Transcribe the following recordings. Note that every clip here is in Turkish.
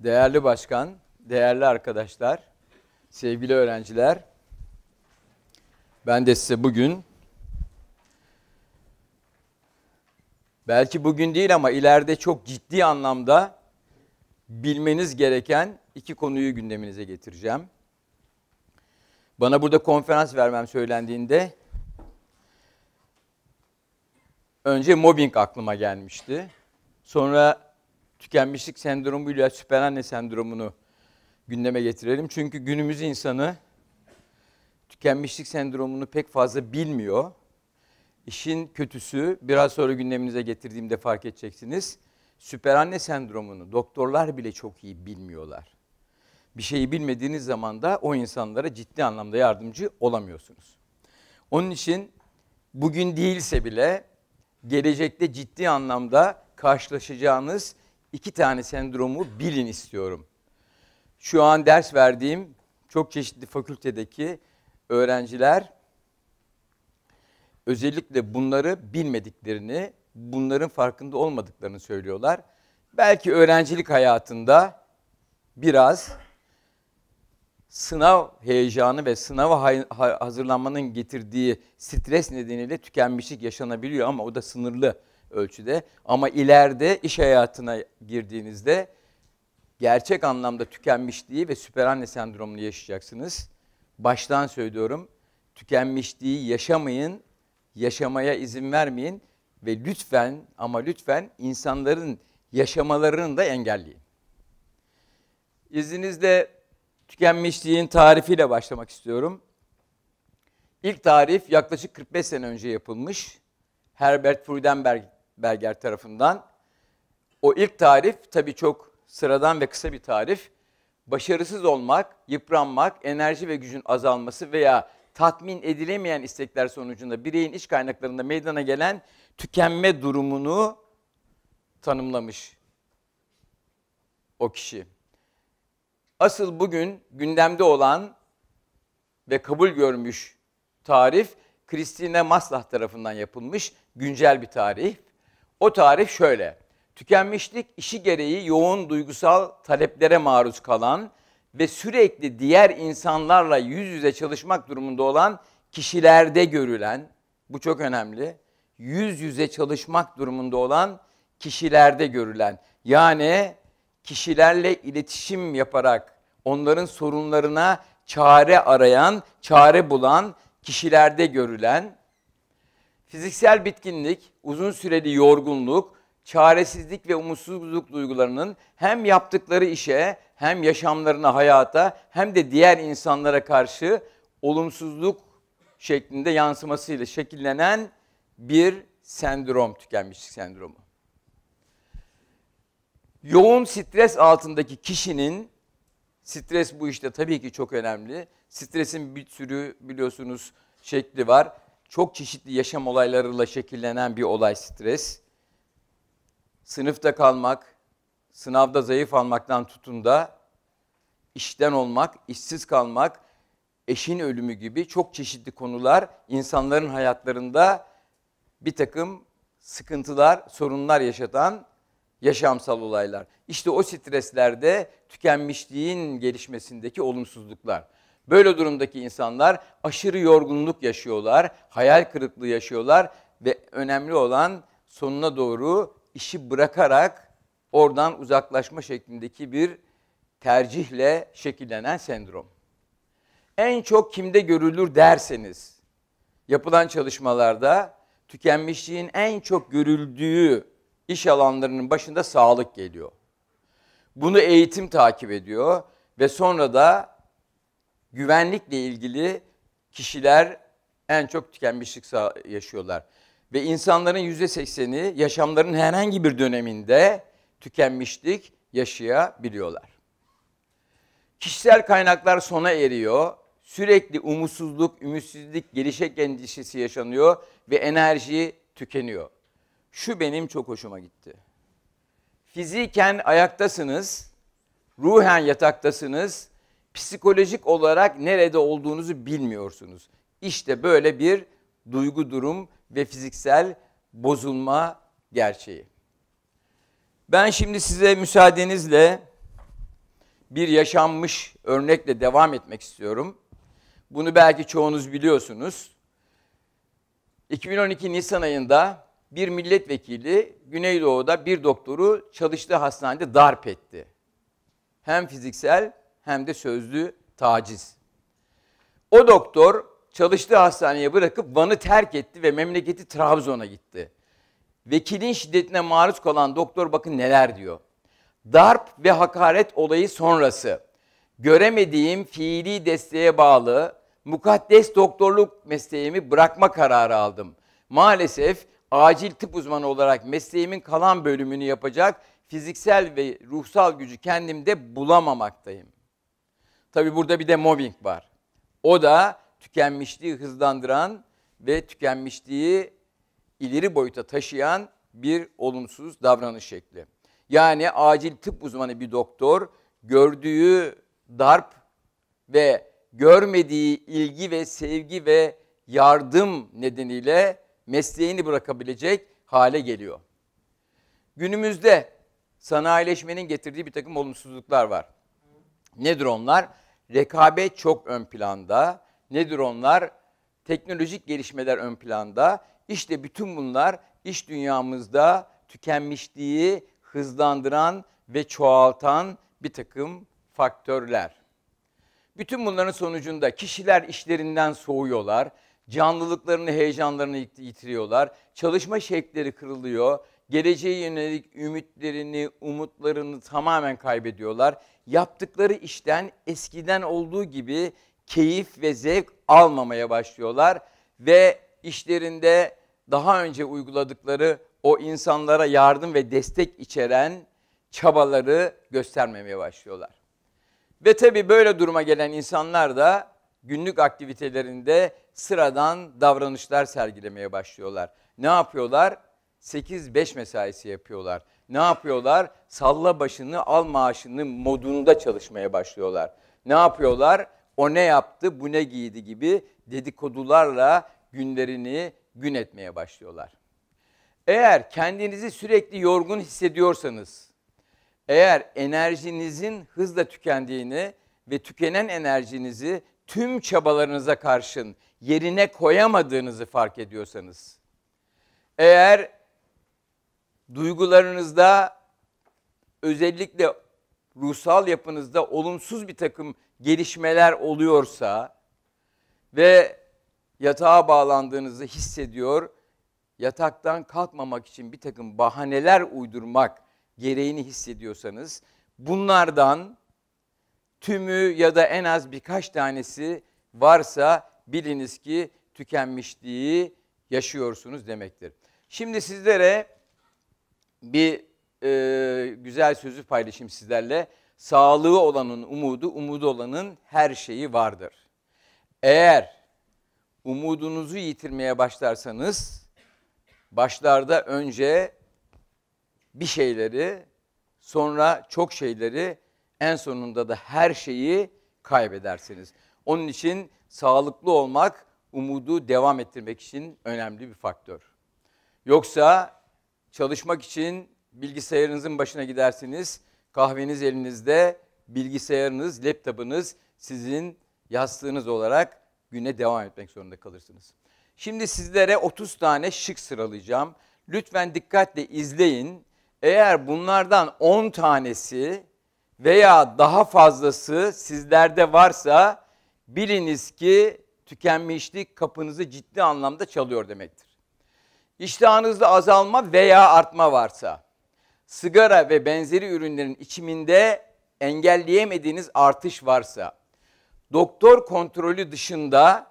Değerli başkan, değerli arkadaşlar, sevgili öğrenciler. Ben de size bugün belki bugün değil ama ileride çok ciddi anlamda bilmeniz gereken iki konuyu gündeminize getireceğim. Bana burada konferans vermem söylendiğinde önce mobbing aklıma gelmişti. Sonra tükenmişlik sendromuyla süper anne sendromunu gündeme getirelim. Çünkü günümüz insanı tükenmişlik sendromunu pek fazla bilmiyor. İşin kötüsü biraz sonra gündeminize getirdiğimde fark edeceksiniz. Süper anne sendromunu doktorlar bile çok iyi bilmiyorlar. Bir şeyi bilmediğiniz zaman da o insanlara ciddi anlamda yardımcı olamıyorsunuz. Onun için bugün değilse bile gelecekte ciddi anlamda karşılaşacağınız iki tane sendromu bilin istiyorum. Şu an ders verdiğim çok çeşitli fakültedeki öğrenciler özellikle bunları bilmediklerini, bunların farkında olmadıklarını söylüyorlar. Belki öğrencilik hayatında biraz sınav heyecanı ve sınava hazırlanmanın getirdiği stres nedeniyle tükenmişlik yaşanabiliyor ama o da sınırlı ölçüde. Ama ileride iş hayatına girdiğinizde gerçek anlamda tükenmişliği ve süper anne sendromunu yaşayacaksınız. Baştan söylüyorum, tükenmişliği yaşamayın, yaşamaya izin vermeyin ve lütfen ama lütfen insanların yaşamalarını da engelleyin. İzninizle tükenmişliğin tarifiyle başlamak istiyorum. İlk tarif yaklaşık 45 sene önce yapılmış. Herbert Freudenberger tarafından. O ilk tarif tabii çok sıradan ve kısa bir tarif. Başarısız olmak, yıpranmak, enerji ve gücün azalması veya tatmin edilemeyen istekler sonucunda bireyin iç kaynaklarında meydana gelen tükenme durumunu tanımlamış o kişi. Asıl bugün gündemde olan ve kabul görmüş tarif Christine Maslach tarafından yapılmış güncel bir tarif. O tarif şöyle. Tükenmişlik işi gereği yoğun duygusal taleplere maruz kalan ve sürekli diğer insanlarla yüz yüze çalışmak durumunda olan kişilerde görülen, bu çok önemli, yüz yüze çalışmak durumunda olan kişilerde görülen, yani kişilerle iletişim yaparak onların sorunlarına çare arayan, çare bulan kişilerde görülen fiziksel bitkinlik, uzun süreli yorgunluk, çaresizlik ve umutsuzluk duygularının hem yaptıkları işe, hem yaşamlarına, hayata, hem de diğer insanlara karşı olumsuzluk şeklinde yansımasıyla şekillenen bir sendrom, tükenmişlik sendromu. Yoğun stres altındaki kişinin, stres bu işte tabii ki çok önemli. Stresin bir sürü biliyorsunuz şekli var. Çok çeşitli yaşam olaylarıyla şekillenen bir olay stres. Sınıfta kalmak, sınavda zayıf almaktan tutun da işten olmak, işsiz kalmak, eşin ölümü gibi çok çeşitli konular insanların hayatlarında bir takım sıkıntılar, sorunlar yaşatan yaşamsal olaylar. İşte o streslerde tükenmişliğin gelişmesindeki olumsuzluklar. Böyle durumdaki insanlar aşırı yorgunluk yaşıyorlar, hayal kırıklığı yaşıyorlar ve önemli olan sonuna doğru işi bırakarak oradan uzaklaşma şeklindeki bir tercihle şekillenen sendrom. En çok kimde görülür derseniz, yapılan çalışmalarda tükenmişliğin en çok görüldüğü iş alanlarının başında sağlık geliyor. Bunu eğitim takip ediyor ve sonra da güvenlikle ilgili kişiler en çok tükenmişlik yaşıyorlar. Ve insanların yüzde sekseni yaşamlarının herhangi bir döneminde tükenmişlik yaşayabiliyorlar. Kişisel kaynaklar sona eriyor. Sürekli umutsuzluk, ümitsizlik, gelişek endişesi yaşanıyor ve enerji tükeniyor. Şu benim çok hoşuma gitti. Fiziken ayaktasınız, ruhen yataktasınız, psikolojik olarak nerede olduğunuzu bilmiyorsunuz. İşte böyle bir duygu durum ve fiziksel bozulma gerçeği. Ben şimdi size müsaadenizle bir yaşanmış örnekle devam etmek istiyorum. Bunu belki çoğunuz biliyorsunuz. 2012 Nisan ayında bir milletvekili Güneydoğu'da bir doktoru çalıştığı hastanede darp etti. Hem fiziksel hem de sözlü taciz. O doktor çalıştığı hastaneye bırakıp Van'ı terk etti ve memleketi Trabzon'a gitti. Vekilin şiddetine maruz kalan doktor bakın neler diyor. Darp ve hakaret olayı sonrası göremediğim fiili desteğe bağlı mukaddes doktorluk mesleğimi bırakma kararı aldım. Maalesef acil tıp uzmanı olarak mesleğimin kalan bölümünü yapacak fiziksel ve ruhsal gücü kendimde bulamamaktayım. Tabi burada bir de mobbing var. O da tükenmişliği hızlandıran ve tükenmişliği ileri boyuta taşıyan bir olumsuz davranış şekli. Yani acil tıp uzmanı bir doktor gördüğü darp ve görmediği ilgi ve sevgi ve yardım nedeniyle mesleğini bırakabilecek hale geliyor. Günümüzde sanayileşmenin getirdiği bir takım olumsuzluklar var. Nedir onlar? Rekabet çok ön planda. Nedir onlar? Teknolojik gelişmeler ön planda. İşte bütün bunlar iş dünyamızda tükenmişliği hızlandıran ve çoğaltan bir takım faktörler. Bütün bunların sonucunda kişiler işlerinden soğuyorlar, canlılıklarını, heyecanlarını yitiriyorlar, çalışma şekilleri kırılıyor, geleceğe yönelik ümitlerini, umutlarını tamamen kaybediyorlar. Yaptıkları işten eskiden olduğu gibi keyif ve zevk almamaya başlıyorlar ve işlerinde daha önce uyguladıkları o insanlara yardım ve destek içeren çabaları göstermemeye başlıyorlar. Ve tabii böyle duruma gelen insanlar da günlük aktivitelerinde sıradan davranışlar sergilemeye başlıyorlar. Ne yapıyorlar? 8-5 mesaisi yapıyorlar. Ne yapıyorlar? Salla başını al maaşını modunda çalışmaya başlıyorlar. Ne yapıyorlar? O ne yaptı, bu ne giydi gibi dedikodularla günlerini gün etmeye başlıyorlar. Eğer kendinizi sürekli yorgun hissediyorsanız, eğer enerjinizin hızla tükendiğini ve tükenen enerjinizi tüm çabalarınıza karşın yerine koyamadığınızı fark ediyorsanız, eğer duygularınızda özellikle ruhsal yapınızda olumsuz bir takım gelişmeler oluyorsa ve yatağa bağlandığınızı hissediyor, yataktan kalkmamak için bir takım bahaneler uydurmak gereğini hissediyorsanız bunlardan tümü ya da en az birkaç tanesi varsa biliniz ki tükenmişliği yaşıyorsunuz demektir. Şimdi sizlere bir e, güzel sözü paylaşayım sizlerle. Sağlığı olanın umudu, umudu olanın her şeyi vardır. Eğer umudunuzu yitirmeye başlarsanız başlarda önce bir şeyleri, sonra çok şeyleri, en sonunda da her şeyi kaybedersiniz. Onun için sağlıklı olmak umudu devam ettirmek için önemli bir faktör. Yoksa çalışmak için bilgisayarınızın başına gidersiniz. Kahveniz elinizde, bilgisayarınız, laptopunuz sizin yastığınız olarak güne devam etmek zorunda kalırsınız. Şimdi sizlere 30 tane şık sıralayacağım. Lütfen dikkatle izleyin. Eğer bunlardan 10 tanesi veya daha fazlası sizlerde varsa biliniz ki tükenmişlik kapınızı ciddi anlamda çalıyor demektir. İştahınızda azalma veya artma varsa, sigara ve benzeri ürünlerin içiminde engelleyemediğiniz artış varsa, doktor kontrolü dışında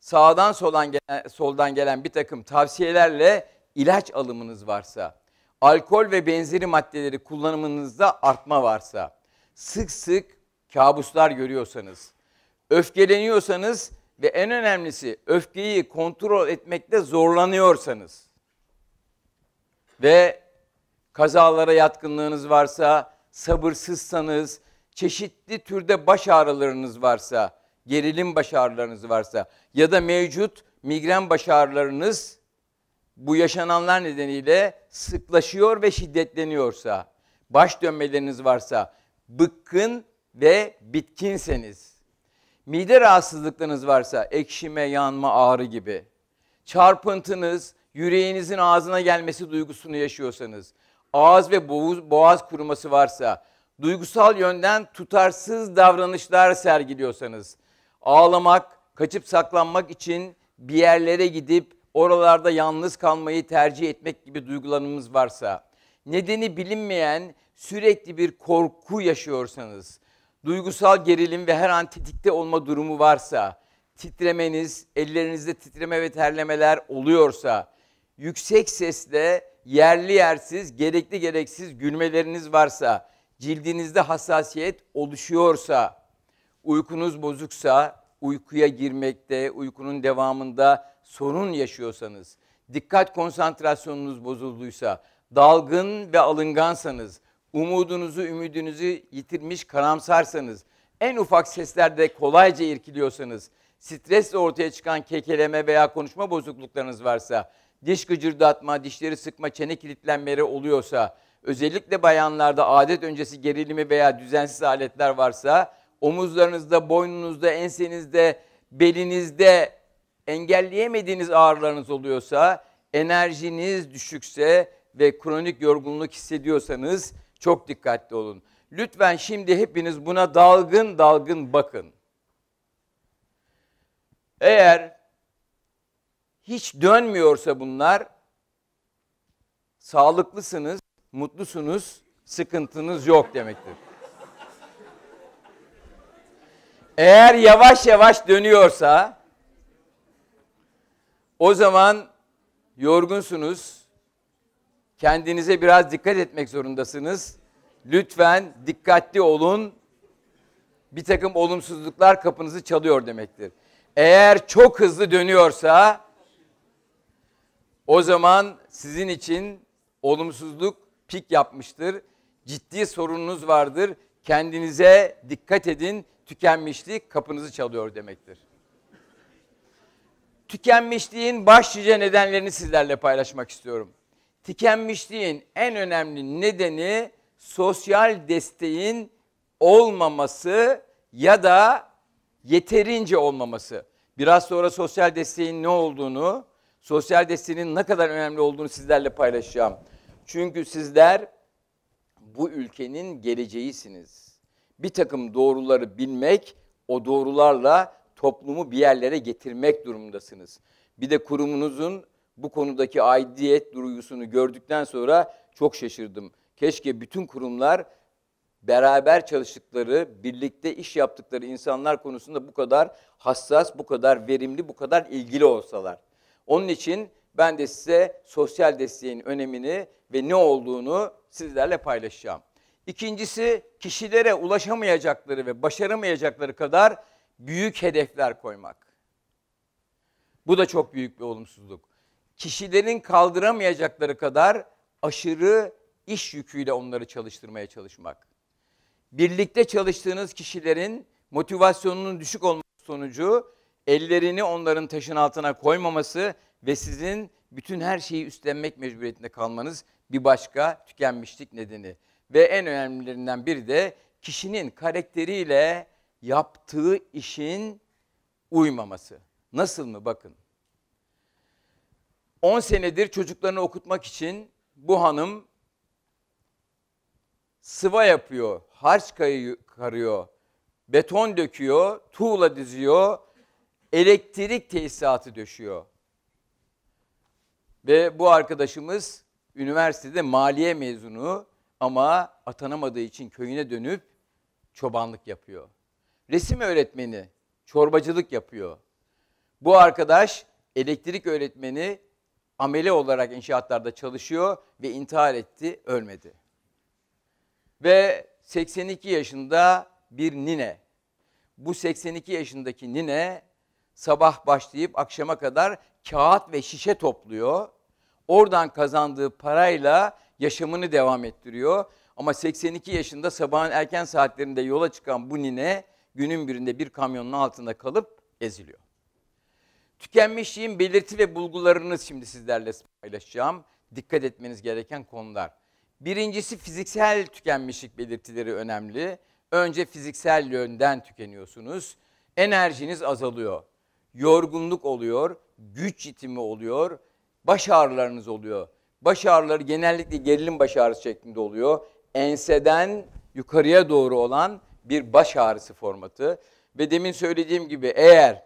sağdan soldan gelen, soldan gelen bir takım tavsiyelerle ilaç alımınız varsa, alkol ve benzeri maddeleri kullanımınızda artma varsa, sık sık kabuslar görüyorsanız, öfkeleniyorsanız ve en önemlisi öfkeyi kontrol etmekte zorlanıyorsanız ve kazalara yatkınlığınız varsa, sabırsızsanız, çeşitli türde baş ağrılarınız varsa, gerilim baş ağrılarınız varsa ya da mevcut migren baş ağrılarınız bu yaşananlar nedeniyle sıklaşıyor ve şiddetleniyorsa, baş dönmeleriniz varsa, bıkkın ve bitkinseniz, mide rahatsızlıklarınız varsa ekşime, yanma, ağrı gibi, çarpıntınız, yüreğinizin ağzına gelmesi duygusunu yaşıyorsanız, ağız ve boğaz, boğaz kuruması varsa, duygusal yönden tutarsız davranışlar sergiliyorsanız, ağlamak, kaçıp saklanmak için bir yerlere gidip oralarda yalnız kalmayı tercih etmek gibi duygularımız varsa, nedeni bilinmeyen sürekli bir korku yaşıyorsanız, duygusal gerilim ve her an tetikte olma durumu varsa, titremeniz, ellerinizde titreme ve terlemeler oluyorsa, yüksek sesle yerli yersiz, gerekli gereksiz gülmeleriniz varsa, cildinizde hassasiyet oluşuyorsa, uykunuz bozuksa, uykuya girmekte, uykunun devamında sorun yaşıyorsanız, dikkat konsantrasyonunuz bozulduysa, dalgın ve alıngansanız, umudunuzu, ümidunuzu yitirmiş karamsarsanız, en ufak seslerde kolayca irkiliyorsanız, stresle ortaya çıkan kekeleme veya konuşma bozukluklarınız varsa, diş gıcırdatma, dişleri sıkma, çene kilitlenmeleri oluyorsa, özellikle bayanlarda adet öncesi gerilimi veya düzensiz aletler varsa, omuzlarınızda, boynunuzda, ensenizde, belinizde engelleyemediğiniz ağrılarınız oluyorsa, enerjiniz düşükse ve kronik yorgunluk hissediyorsanız çok dikkatli olun. Lütfen şimdi hepiniz buna dalgın dalgın bakın. Eğer hiç dönmüyorsa bunlar sağlıklısınız, mutlusunuz, sıkıntınız yok demektir. Eğer yavaş yavaş dönüyorsa o zaman yorgunsunuz. Kendinize biraz dikkat etmek zorundasınız. Lütfen dikkatli olun. Bir takım olumsuzluklar kapınızı çalıyor demektir. Eğer çok hızlı dönüyorsa o zaman sizin için olumsuzluk pik yapmıştır. Ciddi sorununuz vardır. Kendinize dikkat edin. Tükenmişlik kapınızı çalıyor demektir. Tükenmişliğin başlıca nedenlerini sizlerle paylaşmak istiyorum. Tükenmişliğin en önemli nedeni sosyal desteğin olmaması ya da yeterince olmaması. Biraz sonra sosyal desteğin ne olduğunu, sosyal desteğin ne kadar önemli olduğunu sizlerle paylaşacağım. Çünkü sizler bu ülkenin geleceğisiniz. Bir takım doğruları bilmek, o doğrularla toplumu bir yerlere getirmek durumundasınız. Bir de kurumunuzun bu konudaki aidiyet duygusunu gördükten sonra çok şaşırdım. Keşke bütün kurumlar beraber çalıştıkları, birlikte iş yaptıkları insanlar konusunda bu kadar hassas, bu kadar verimli, bu kadar ilgili olsalar. Onun için ben de size sosyal desteğin önemini ve ne olduğunu sizlerle paylaşacağım. İkincisi kişilere ulaşamayacakları ve başaramayacakları kadar büyük hedefler koymak. Bu da çok büyük bir olumsuzluk. Kişilerin kaldıramayacakları kadar aşırı iş yüküyle onları çalıştırmaya çalışmak. Birlikte çalıştığınız kişilerin motivasyonunun düşük olması sonucu ellerini onların taşın altına koymaması ve sizin bütün her şeyi üstlenmek mecburiyetinde kalmanız bir başka tükenmişlik nedeni. Ve en önemlilerinden biri de kişinin karakteriyle yaptığı işin uymaması. Nasıl mı? Bakın. 10 senedir çocuklarını okutmak için bu hanım sıva yapıyor, harç karıyor, beton döküyor, tuğla diziyor, elektrik tesisatı döşüyor. Ve bu arkadaşımız üniversitede maliye mezunu ama atanamadığı için köyüne dönüp çobanlık yapıyor. Resim öğretmeni çorbacılık yapıyor. Bu arkadaş elektrik öğretmeni ameli olarak inşaatlarda çalışıyor ve intihar etti, ölmedi. Ve 82 yaşında bir nine. Bu 82 yaşındaki nine sabah başlayıp akşama kadar kağıt ve şişe topluyor. Oradan kazandığı parayla yaşamını devam ettiriyor. Ama 82 yaşında sabahın erken saatlerinde yola çıkan bu nine günün birinde bir kamyonun altında kalıp eziliyor. Tükenmişliğin belirti ve bulgularını şimdi sizlerle paylaşacağım. Dikkat etmeniz gereken konular. Birincisi fiziksel tükenmişlik belirtileri önemli. Önce fiziksel yönden tükeniyorsunuz. Enerjiniz azalıyor. Yorgunluk oluyor, güç yitimi oluyor, baş ağrılarınız oluyor. Baş ağrıları genellikle gerilim baş ağrısı şeklinde oluyor. Enseden yukarıya doğru olan bir baş ağrısı formatı. Ve demin söylediğim gibi eğer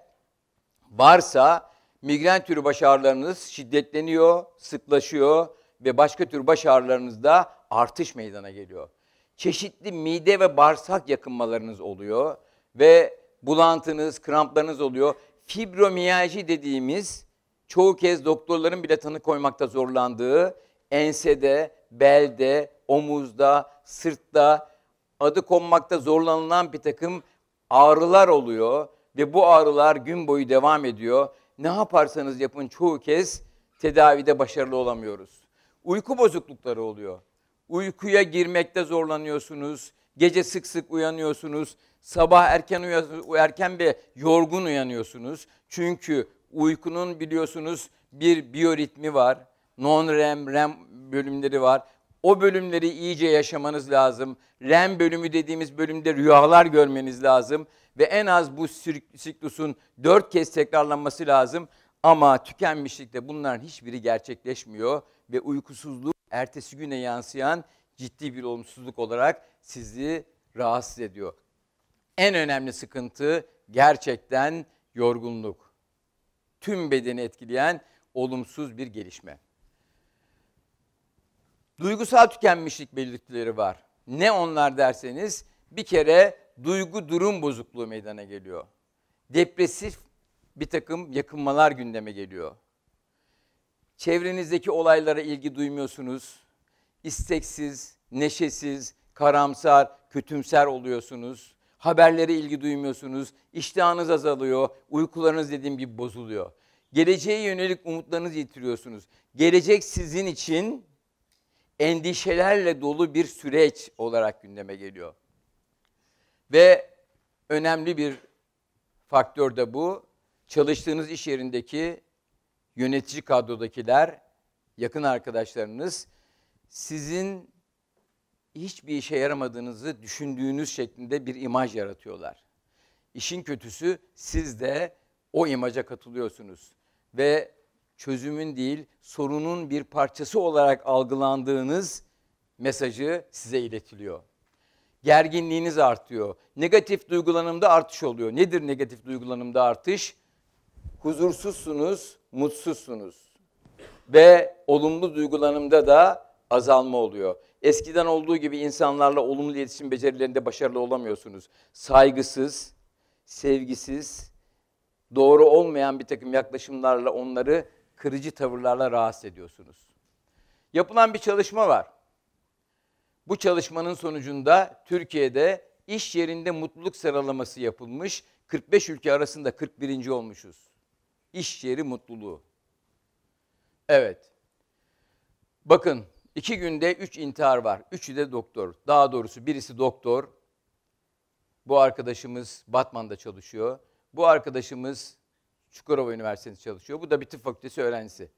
varsa migren türü baş ağrılarınız şiddetleniyor, sıklaşıyor ve başka tür baş ağrılarınızda artış meydana geliyor. Çeşitli mide ve bağırsak yakınmalarınız oluyor ve bulantınız, kramplarınız oluyor. Fibromiyalji dediğimiz çoğu kez doktorların bile tanı koymakta zorlandığı ensede, belde, omuzda, sırtta adı konmakta zorlanılan bir takım ağrılar oluyor ve bu ağrılar gün boyu devam ediyor. Ne yaparsanız yapın çoğu kez tedavide başarılı olamıyoruz. Uyku bozuklukları oluyor. Uykuya girmekte zorlanıyorsunuz. Gece sık sık uyanıyorsunuz. Sabah erken erken ve yorgun uyanıyorsunuz. Çünkü uykunun biliyorsunuz bir biyoritmi var. Non-REM, REM bölümleri var. O bölümleri iyice yaşamanız lazım. REM bölümü dediğimiz bölümde rüyalar görmeniz lazım. Ve en az bu siklusun dört kez tekrarlanması lazım. Ama tükenmişlikte bunların hiçbiri gerçekleşmiyor. Ve uykusuzluk ertesi güne yansıyan ciddi bir olumsuzluk olarak sizi rahatsız ediyor. En önemli sıkıntı gerçekten yorgunluk. Tüm bedeni etkileyen olumsuz bir gelişme. Duygusal tükenmişlik belirtileri var. Ne onlar derseniz bir kere duygu durum bozukluğu meydana geliyor. Depresif bir takım yakınmalar gündeme geliyor. Çevrenizdeki olaylara ilgi duymuyorsunuz. İsteksiz, neşesiz, karamsar, kötümser oluyorsunuz. Haberlere ilgi duymuyorsunuz. İştahınız azalıyor. Uykularınız dediğim gibi bozuluyor. Geleceğe yönelik umutlarınızı yitiriyorsunuz. Gelecek sizin için endişelerle dolu bir süreç olarak gündeme geliyor. Ve önemli bir faktör de bu. Çalıştığınız iş yerindeki yönetici kadrodakiler, yakın arkadaşlarınız sizin hiçbir işe yaramadığınızı düşündüğünüz şeklinde bir imaj yaratıyorlar. İşin kötüsü siz de o imaja katılıyorsunuz ve çözümün değil, sorunun bir parçası olarak algılandığınız mesajı size iletiliyor. Gerginliğiniz artıyor. Negatif duygulanımda artış oluyor. Nedir negatif duygulanımda artış? Huzursuzsunuz, mutsuzsunuz. Ve olumlu duygulanımda da azalma oluyor. Eskiden olduğu gibi insanlarla olumlu iletişim becerilerinde başarılı olamıyorsunuz. Saygısız, sevgisiz, doğru olmayan bir takım yaklaşımlarla onları kırıcı tavırlarla rahatsız ediyorsunuz. Yapılan bir çalışma var. Bu çalışmanın sonucunda Türkiye'de iş yerinde mutluluk sıralaması yapılmış. 45 ülke arasında 41. olmuşuz. İş yeri mutluluğu. Evet. Bakın iki günde üç intihar var. Üçü de doktor. Daha doğrusu birisi doktor. Bu arkadaşımız Batman'da çalışıyor. Bu arkadaşımız Çukurova Üniversitesi'nde çalışıyor. Bu da bir tıp fakültesi öğrencisi.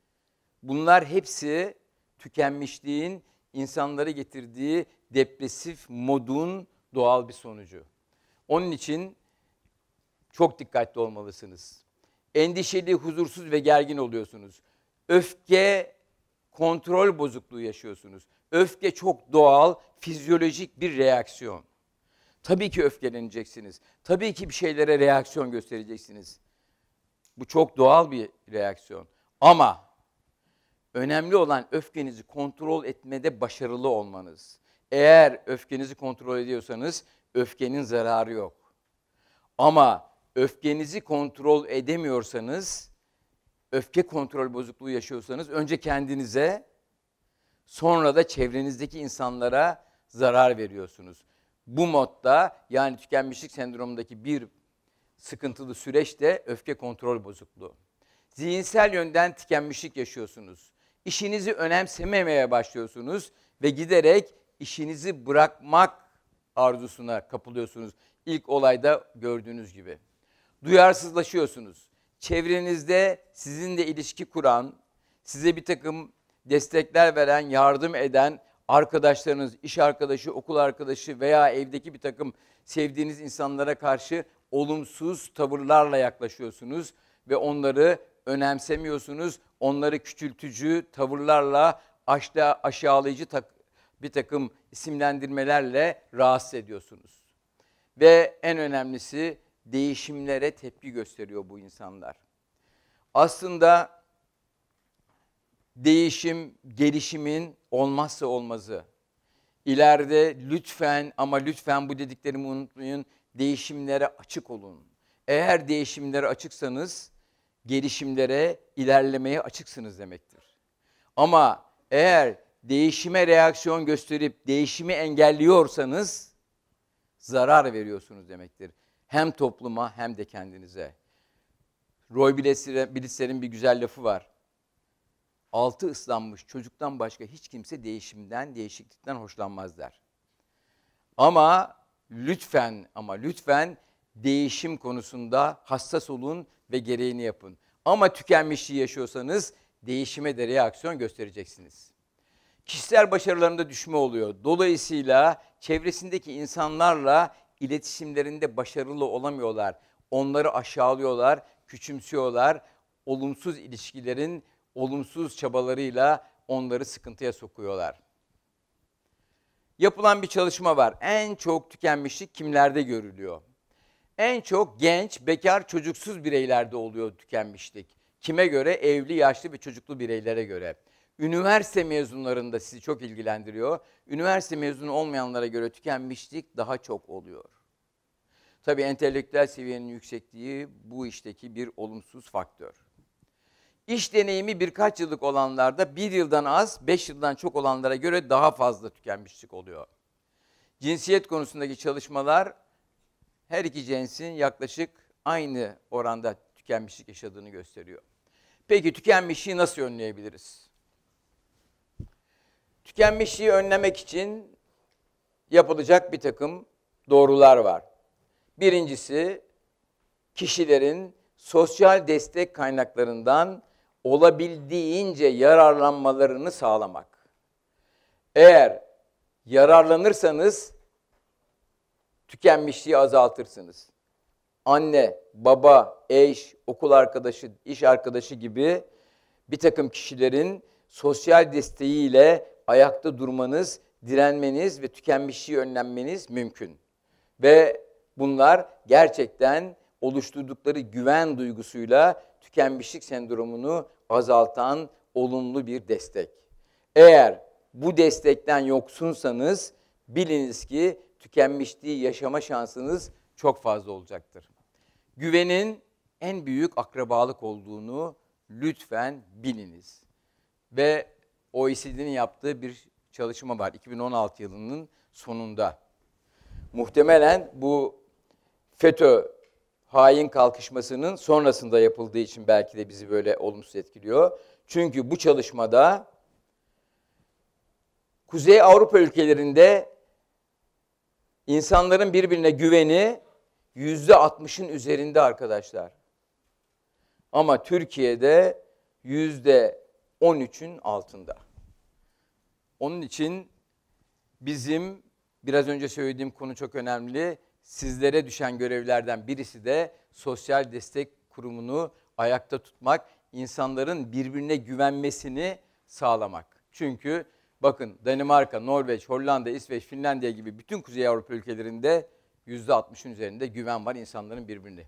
Bunlar hepsi tükenmişliğin insanları getirdiği depresif modun doğal bir sonucu. Onun için çok dikkatli olmalısınız. Endişeli, huzursuz ve gergin oluyorsunuz. Öfke, kontrol bozukluğu yaşıyorsunuz. Öfke çok doğal, fizyolojik bir reaksiyon. Tabii ki öfkeleneceksiniz. Tabii ki bir şeylere reaksiyon göstereceksiniz. Bu çok doğal bir reaksiyon. Ama önemli olan öfkenizi kontrol etmede başarılı olmanız. Eğer öfkenizi kontrol ediyorsanız öfkenin zararı yok. Ama öfkenizi kontrol edemiyorsanız, öfke kontrol bozukluğu yaşıyorsanız önce kendinize, sonra da çevrenizdeki insanlara zarar veriyorsunuz. Bu modda yani tükenmişlik sendromundaki bir sıkıntılı süreçte öfke kontrol bozukluğu. Zihinsel yönden tükenmişlik yaşıyorsunuz. İşinizi önemsememeye başlıyorsunuz ve giderek işinizi bırakmak arzusuna kapılıyorsunuz. İlk olayda gördüğünüz gibi. Duyarsızlaşıyorsunuz. Çevrenizde sizinle ilişki kuran, size bir takım destekler veren, yardım eden arkadaşlarınız, iş arkadaşı, okul arkadaşı veya evdeki bir takım sevdiğiniz insanlara karşı olumsuz tavırlarla yaklaşıyorsunuz ve onları önemsemiyorsunuz. Onları küçültücü tavırlarla aşağılayıcı bir takım isimlendirmelerle rahatsız ediyorsunuz. Ve en önemlisi değişimlere tepki gösteriyor bu insanlar. Aslında değişim, gelişimin olmazsa olmazı. İleride lütfen ama lütfen bu dediklerimi unutmayın. Değişimlere açık olun. Eğer değişimlere açıksanız gelişimlere, ilerlemeye açıksınız demektir. Ama eğer değişime reaksiyon gösterip değişimi engelliyorsanız zarar veriyorsunuz demektir. Hem topluma hem de kendinize. Roy Blitzer'in bir güzel lafı var. Altı ıslanmış çocuktan başka hiç kimse değişimden, değişiklikten hoşlanmaz der. Ama lütfen ama lütfen değişim konusunda hassas olun ve gereğini yapın. Ama tükenmişliği yaşıyorsanız değişime de reaksiyon göstereceksiniz. Kişisel başarılarında düşme oluyor. Dolayısıyla çevresindeki insanlarla iletişimlerinde başarılı olamıyorlar. Onları aşağılıyorlar, küçümsüyorlar. Olumsuz ilişkilerin olumsuz çabalarıyla onları sıkıntıya sokuyorlar. Yapılan bir çalışma var. En çok tükenmişlik kimlerde görülüyor? En çok genç, bekar, çocuksuz bireylerde oluyor tükenmişlik. Kime göre? Evli, yaşlı ve çocuklu bireylere göre. Üniversite mezunlarında sizi çok ilgilendiriyor. Üniversite mezunu olmayanlara göre tükenmişlik daha çok oluyor. Tabii entelektüel seviyenin yüksekliği bu işteki bir olumsuz faktör. İş deneyimi birkaç yıllık olanlarda bir yıldan az, beş yıldan çok olanlara göre daha fazla tükenmişlik oluyor. Cinsiyet konusundaki çalışmalar her iki cinsin yaklaşık aynı oranda tükenmişlik yaşadığını gösteriyor. Peki tükenmişliği nasıl önleyebiliriz? Tükenmişliği önlemek için yapılacak bir takım doğrular var. Birincisi kişilerin sosyal destek kaynaklarından olabildiğince yararlanmalarını sağlamak. Eğer yararlanırsanız tükenmişliği azaltırsınız. Anne, baba, eş, okul arkadaşı, iş arkadaşı gibi bir takım kişilerin sosyal desteğiyle ayakta durmanız, direnmeniz ve tükenmişliği önlenmeniz mümkün. Ve bunlar gerçekten oluşturdukları güven duygusuyla tükenmişlik sendromunu azaltan olumlu bir destek. Eğer bu destekten yoksunsanız biliniz ki tükenmişliği yaşama şansınız çok fazla olacaktır. Güvenin en büyük akrabalık olduğunu lütfen biliniz. Ve OECD'nin yaptığı bir çalışma var 2016 yılının sonunda. Muhtemelen bu FETÖ hain kalkışmasının sonrasında yapıldığı için belki de bizi böyle olumsuz etkiliyor. Çünkü bu çalışmada Kuzey Avrupa ülkelerinde insanların birbirine güveni yüzde altmışın üzerinde arkadaşlar. Ama Türkiye'de yüzde on üçün altında. Onun için bizim biraz önce söylediğim konu çok önemli sizlere düşen görevlerden birisi de sosyal destek kurumunu ayakta tutmak, insanların birbirine güvenmesini sağlamak. Çünkü bakın Danimarka, Norveç, Hollanda, İsveç, Finlandiya gibi bütün Kuzey Avrupa ülkelerinde %60'ın üzerinde güven var insanların birbirine.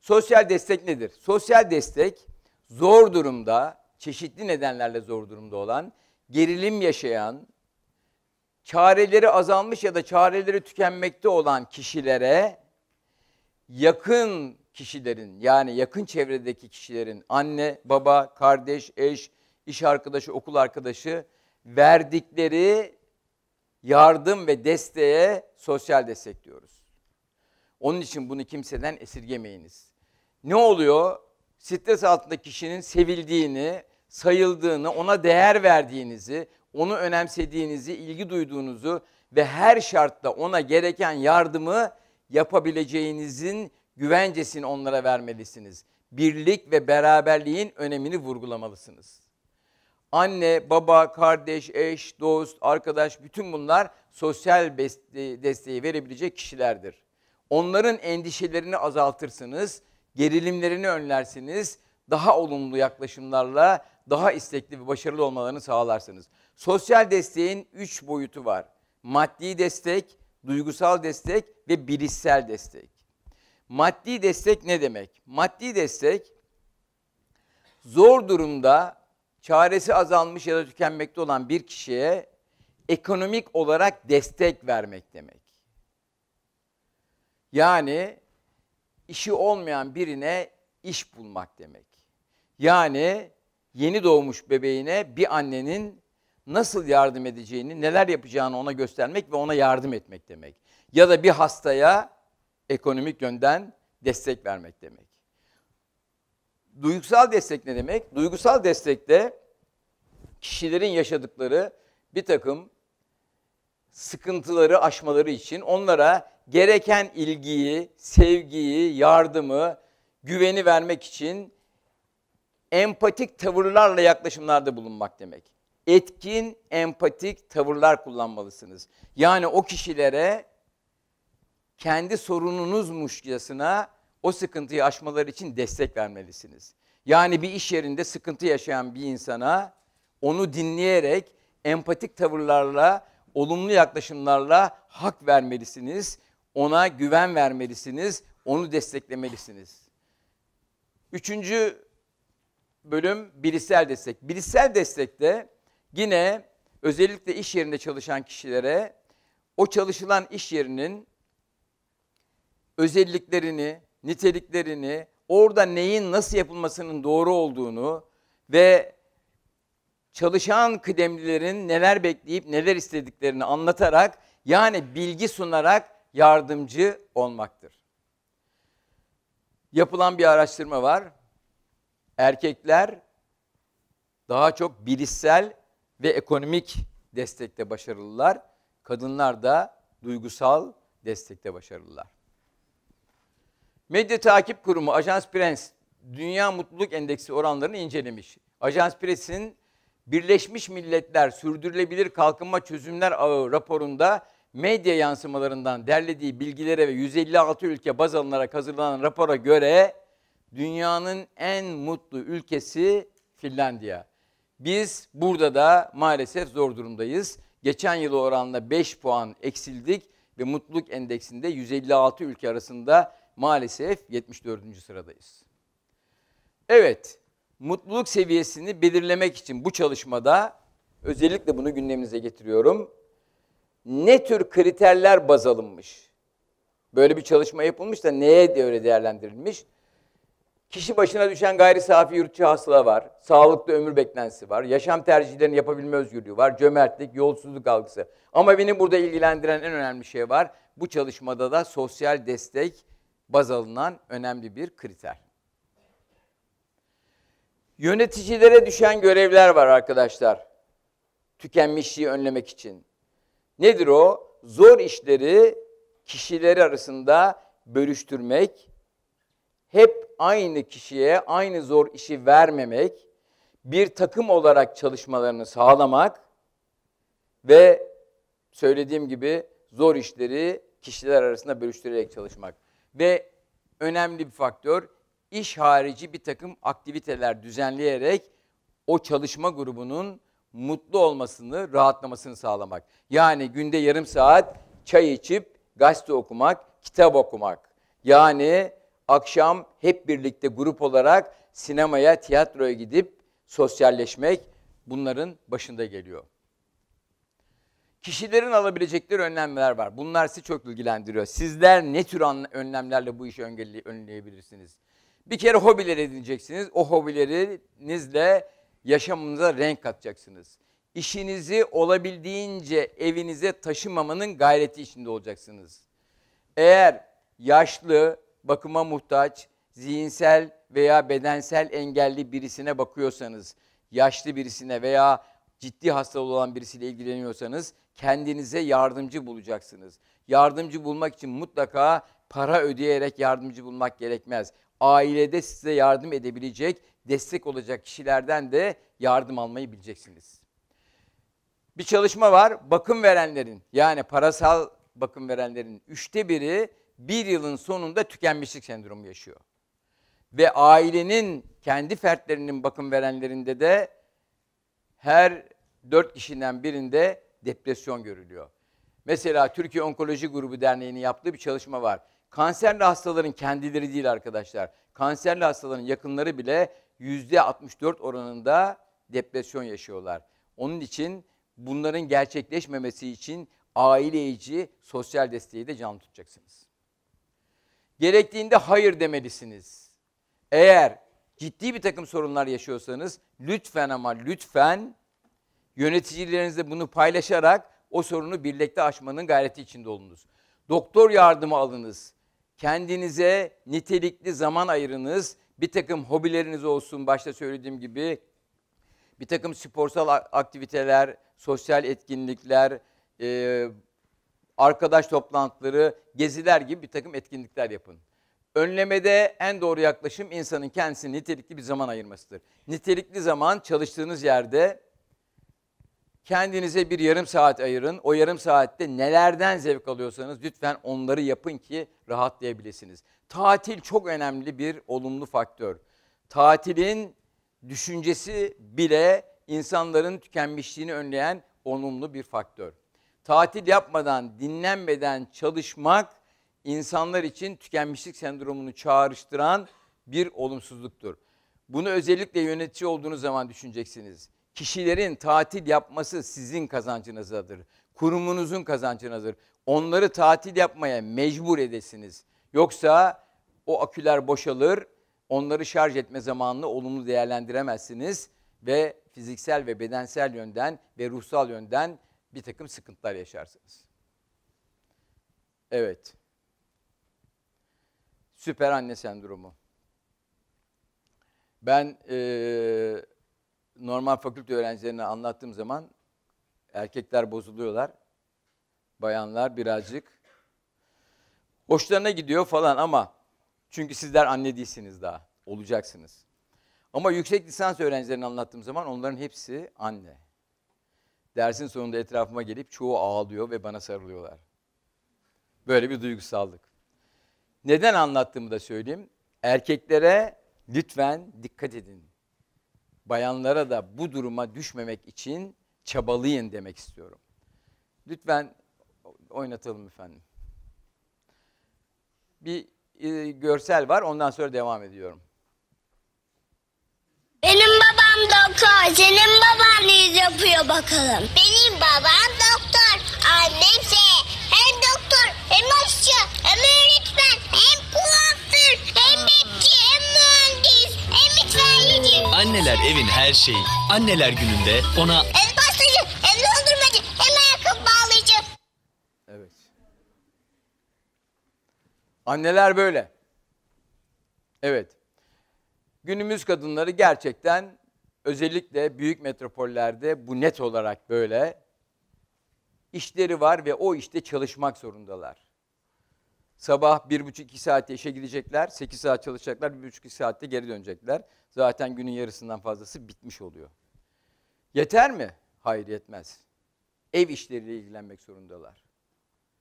Sosyal destek nedir? Sosyal destek zor durumda, çeşitli nedenlerle zor durumda olan, gerilim yaşayan, çareleri azalmış ya da çareleri tükenmekte olan kişilere yakın kişilerin yani yakın çevredeki kişilerin anne, baba, kardeş, eş, iş arkadaşı, okul arkadaşı verdikleri yardım ve desteğe sosyal destek diyoruz. Onun için bunu kimseden esirgemeyiniz. Ne oluyor? Stres altında kişinin sevildiğini, sayıldığını, ona değer verdiğinizi, onu önemsediğinizi, ilgi duyduğunuzu ve her şartta ona gereken yardımı yapabileceğinizin güvencesini onlara vermelisiniz. Birlik ve beraberliğin önemini vurgulamalısınız. Anne, baba, kardeş, eş, dost, arkadaş bütün bunlar sosyal desteği verebilecek kişilerdir. Onların endişelerini azaltırsınız, gerilimlerini önlersiniz, daha olumlu yaklaşımlarla daha istekli ve başarılı olmalarını sağlarsınız. Sosyal desteğin üç boyutu var. Maddi destek, duygusal destek ve bilişsel destek. Maddi destek ne demek? Maddi destek zor durumda çaresi azalmış ya da tükenmekte olan bir kişiye ekonomik olarak destek vermek demek. Yani işi olmayan birine iş bulmak demek. Yani yeni doğmuş bebeğine bir annenin nasıl yardım edeceğini, neler yapacağını ona göstermek ve ona yardım etmek demek. Ya da bir hastaya ekonomik yönden destek vermek demek. Duygusal destek ne demek? Duygusal destekte kişilerin yaşadıkları bir takım sıkıntıları aşmaları için onlara gereken ilgiyi, sevgiyi, yardımı, güveni vermek için empatik tavırlarla yaklaşımlarda bulunmak demek. Etkin, empatik tavırlar kullanmalısınız. Yani o kişilere kendi sorununuzmuşçasına o sıkıntıyı aşmaları için destek vermelisiniz. Yani bir iş yerinde sıkıntı yaşayan bir insana onu dinleyerek empatik tavırlarla, olumlu yaklaşımlarla hak vermelisiniz. Ona güven vermelisiniz, onu desteklemelisiniz. Üçüncü bölüm bilişsel destek. Bilişsel destekte yine özellikle iş yerinde çalışan kişilere o çalışılan iş yerinin özelliklerini, niteliklerini, orada neyin nasıl yapılmasının doğru olduğunu ve çalışan kıdemlilerin neler bekleyip neler istediklerini anlatarak yani bilgi sunarak yardımcı olmaktır. Yapılan bir araştırma var. Erkekler daha çok bilişsel ve ekonomik destekte başarılılar. Kadınlar da duygusal destekte başarılılar. Medya Takip Kurumu Ajans Prens Dünya Mutluluk Endeksi oranlarını incelemiş. Ajans Prens'in Birleşmiş Milletler Sürdürülebilir Kalkınma Çözümler Ağı raporunda medya yansımalarından derlediği bilgilere ve 156 ülke baz alınarak hazırlanan rapora göre dünyanın en mutlu ülkesi Finlandiya. Biz burada da maalesef zor durumdayız. Geçen yıl oranla 5 puan eksildik ve mutluluk endeksinde 156 ülke arasında maalesef 74. sıradayız. Evet, mutluluk seviyesini belirlemek için bu çalışmada özellikle bunu gündeminize getiriyorum. Ne tür kriterler baz alınmış? Böyle bir çalışma yapılmış da neye göre değerlendirilmiş? Kişi başına düşen gayri safi yurtçı hastalığı var. Sağlıklı ömür beklentisi var. Yaşam tercihlerini yapabilme özgürlüğü var. Cömertlik, yolsuzluk algısı. Ama beni burada ilgilendiren en önemli şey var. Bu çalışmada da sosyal destek baz alınan önemli bir kriter. Yöneticilere düşen görevler var arkadaşlar. Tükenmişliği önlemek için. Nedir o? Zor işleri kişileri arasında bölüştürmek, hep aynı kişiye aynı zor işi vermemek, bir takım olarak çalışmalarını sağlamak ve söylediğim gibi zor işleri kişiler arasında bölüştürerek çalışmak. Ve önemli bir faktör iş harici bir takım aktiviteler düzenleyerek o çalışma grubunun mutlu olmasını, rahatlamasını sağlamak. Yani günde yarım saat çay içip gazete okumak, kitap okumak. Yani akşam hep birlikte grup olarak sinemaya, tiyatroya gidip sosyalleşmek bunların başında geliyor. Kişilerin alabilecekleri önlemler var. Bunlar sizi çok ilgilendiriyor. Sizler ne tür önlemlerle bu işi önleyebilirsiniz? Bir kere hobiler edineceksiniz. O hobilerinizle yaşamınıza renk katacaksınız. İşinizi olabildiğince evinize taşımamanın gayreti içinde olacaksınız. Eğer yaşlı, bakıma muhtaç, zihinsel veya bedensel engelli birisine bakıyorsanız, yaşlı birisine veya ciddi hastalığı olan birisiyle ilgileniyorsanız kendinize yardımcı bulacaksınız. Yardımcı bulmak için mutlaka para ödeyerek yardımcı bulmak gerekmez. Ailede size yardım edebilecek, destek olacak kişilerden de yardım almayı bileceksiniz. Bir çalışma var. Bakım verenlerin yani parasal bakım verenlerin üçte biri bir yılın sonunda tükenmişlik sendromu yaşıyor. Ve ailenin kendi fertlerinin bakım verenlerinde de her dört kişiden birinde depresyon görülüyor. Mesela Türkiye Onkoloji Grubu Derneği'nin yaptığı bir çalışma var. Kanserli hastaların kendileri değil arkadaşlar. Kanserli hastaların yakınları bile %64 oranında depresyon yaşıyorlar. Onun için bunların gerçekleşmemesi için aile içi sosyal desteği de canlı tutacaksınız. Gerektiğinde hayır demelisiniz. Eğer ciddi bir takım sorunlar yaşıyorsanız lütfen ama lütfen yöneticilerinizle bunu paylaşarak o sorunu birlikte aşmanın gayreti içinde olunuz. Doktor yardımı alınız. Kendinize nitelikli zaman ayırınız. Bir takım hobileriniz olsun başta söylediğim gibi. Bir takım sporsal aktiviteler, sosyal etkinlikler, e, arkadaş toplantıları, geziler gibi bir takım etkinlikler yapın. Önlemede en doğru yaklaşım insanın kendisine nitelikli bir zaman ayırmasıdır. Nitelikli zaman çalıştığınız yerde kendinize bir yarım saat ayırın. O yarım saatte nelerden zevk alıyorsanız lütfen onları yapın ki rahatlayabilirsiniz. Tatil çok önemli bir olumlu faktör. Tatilin düşüncesi bile insanların tükenmişliğini önleyen olumlu bir faktör. Tatil yapmadan, dinlenmeden çalışmak insanlar için tükenmişlik sendromunu çağrıştıran bir olumsuzluktur. Bunu özellikle yönetici olduğunuz zaman düşüneceksiniz. Kişilerin tatil yapması sizin kazancınızdadır. Kurumunuzun kazancınızdır. Onları tatil yapmaya mecbur edesiniz. Yoksa o aküler boşalır, onları şarj etme zamanını olumlu değerlendiremezsiniz ve fiziksel ve bedensel yönden ve ruhsal yönden bir takım sıkıntılar yaşarsınız. Evet. Süper anne sendromu. Ben e, normal fakülte öğrencilerine anlattığım zaman erkekler bozuluyorlar. Bayanlar birazcık hoşlarına gidiyor falan ama çünkü sizler anne değilsiniz daha. Olacaksınız. Ama yüksek lisans öğrencilerine anlattığım zaman onların hepsi anne. Dersin sonunda etrafıma gelip çoğu ağlıyor ve bana sarılıyorlar. Böyle bir duygusallık. Neden anlattığımı da söyleyeyim. Erkeklere lütfen dikkat edin. Bayanlara da bu duruma düşmemek için çabalayın demek istiyorum. Lütfen oynatalım efendim. Bir e, görsel var ondan sonra devam ediyorum. Benim babam doktor, senin baban ne yapıyor bakalım. Benim babam Anneler evin her şeyi. Anneler gününde ona hem pastacı hem dondurmacı hem ayakkabı bağlayıcı. Evet. Anneler böyle. Evet. Günümüz kadınları gerçekten özellikle büyük metropollerde bu net olarak böyle. İşleri var ve o işte çalışmak zorundalar. Sabah bir buçuk iki saatte işe gidecekler, sekiz saat çalışacaklar, bir buçuk iki saatte geri dönecekler. Zaten günün yarısından fazlası bitmiş oluyor. Yeter mi? Hayır yetmez. Ev işleriyle ilgilenmek zorundalar.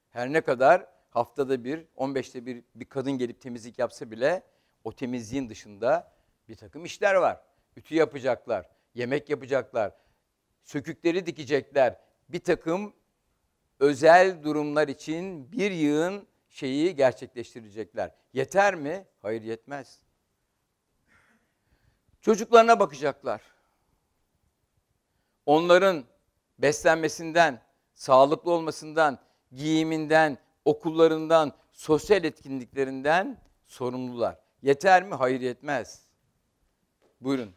Her ne kadar haftada bir, 15'te bir bir kadın gelip temizlik yapsa bile o temizliğin dışında bir takım işler var. Ütü yapacaklar, yemek yapacaklar, sökükleri dikecekler. Bir takım özel durumlar için bir yığın şeyi gerçekleştirecekler. Yeter mi? Hayır yetmez. Çocuklarına bakacaklar. Onların beslenmesinden, sağlıklı olmasından, giyiminden, okullarından, sosyal etkinliklerinden sorumlular. Yeter mi? Hayır yetmez. Buyurun.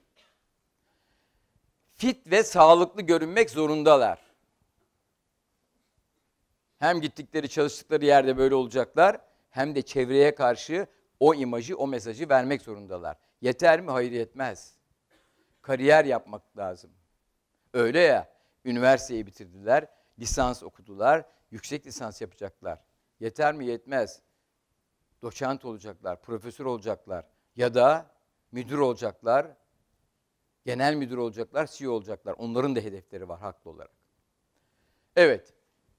Fit ve sağlıklı görünmek zorundalar. Hem gittikleri çalıştıkları yerde böyle olacaklar hem de çevreye karşı o imajı, o mesajı vermek zorundalar. Yeter mi? Hayır yetmez. Kariyer yapmak lazım. Öyle ya, üniversiteyi bitirdiler, lisans okudular, yüksek lisans yapacaklar. Yeter mi? Yetmez. doçent olacaklar, profesör olacaklar ya da müdür olacaklar, genel müdür olacaklar, CEO olacaklar. Onların da hedefleri var haklı olarak. Evet,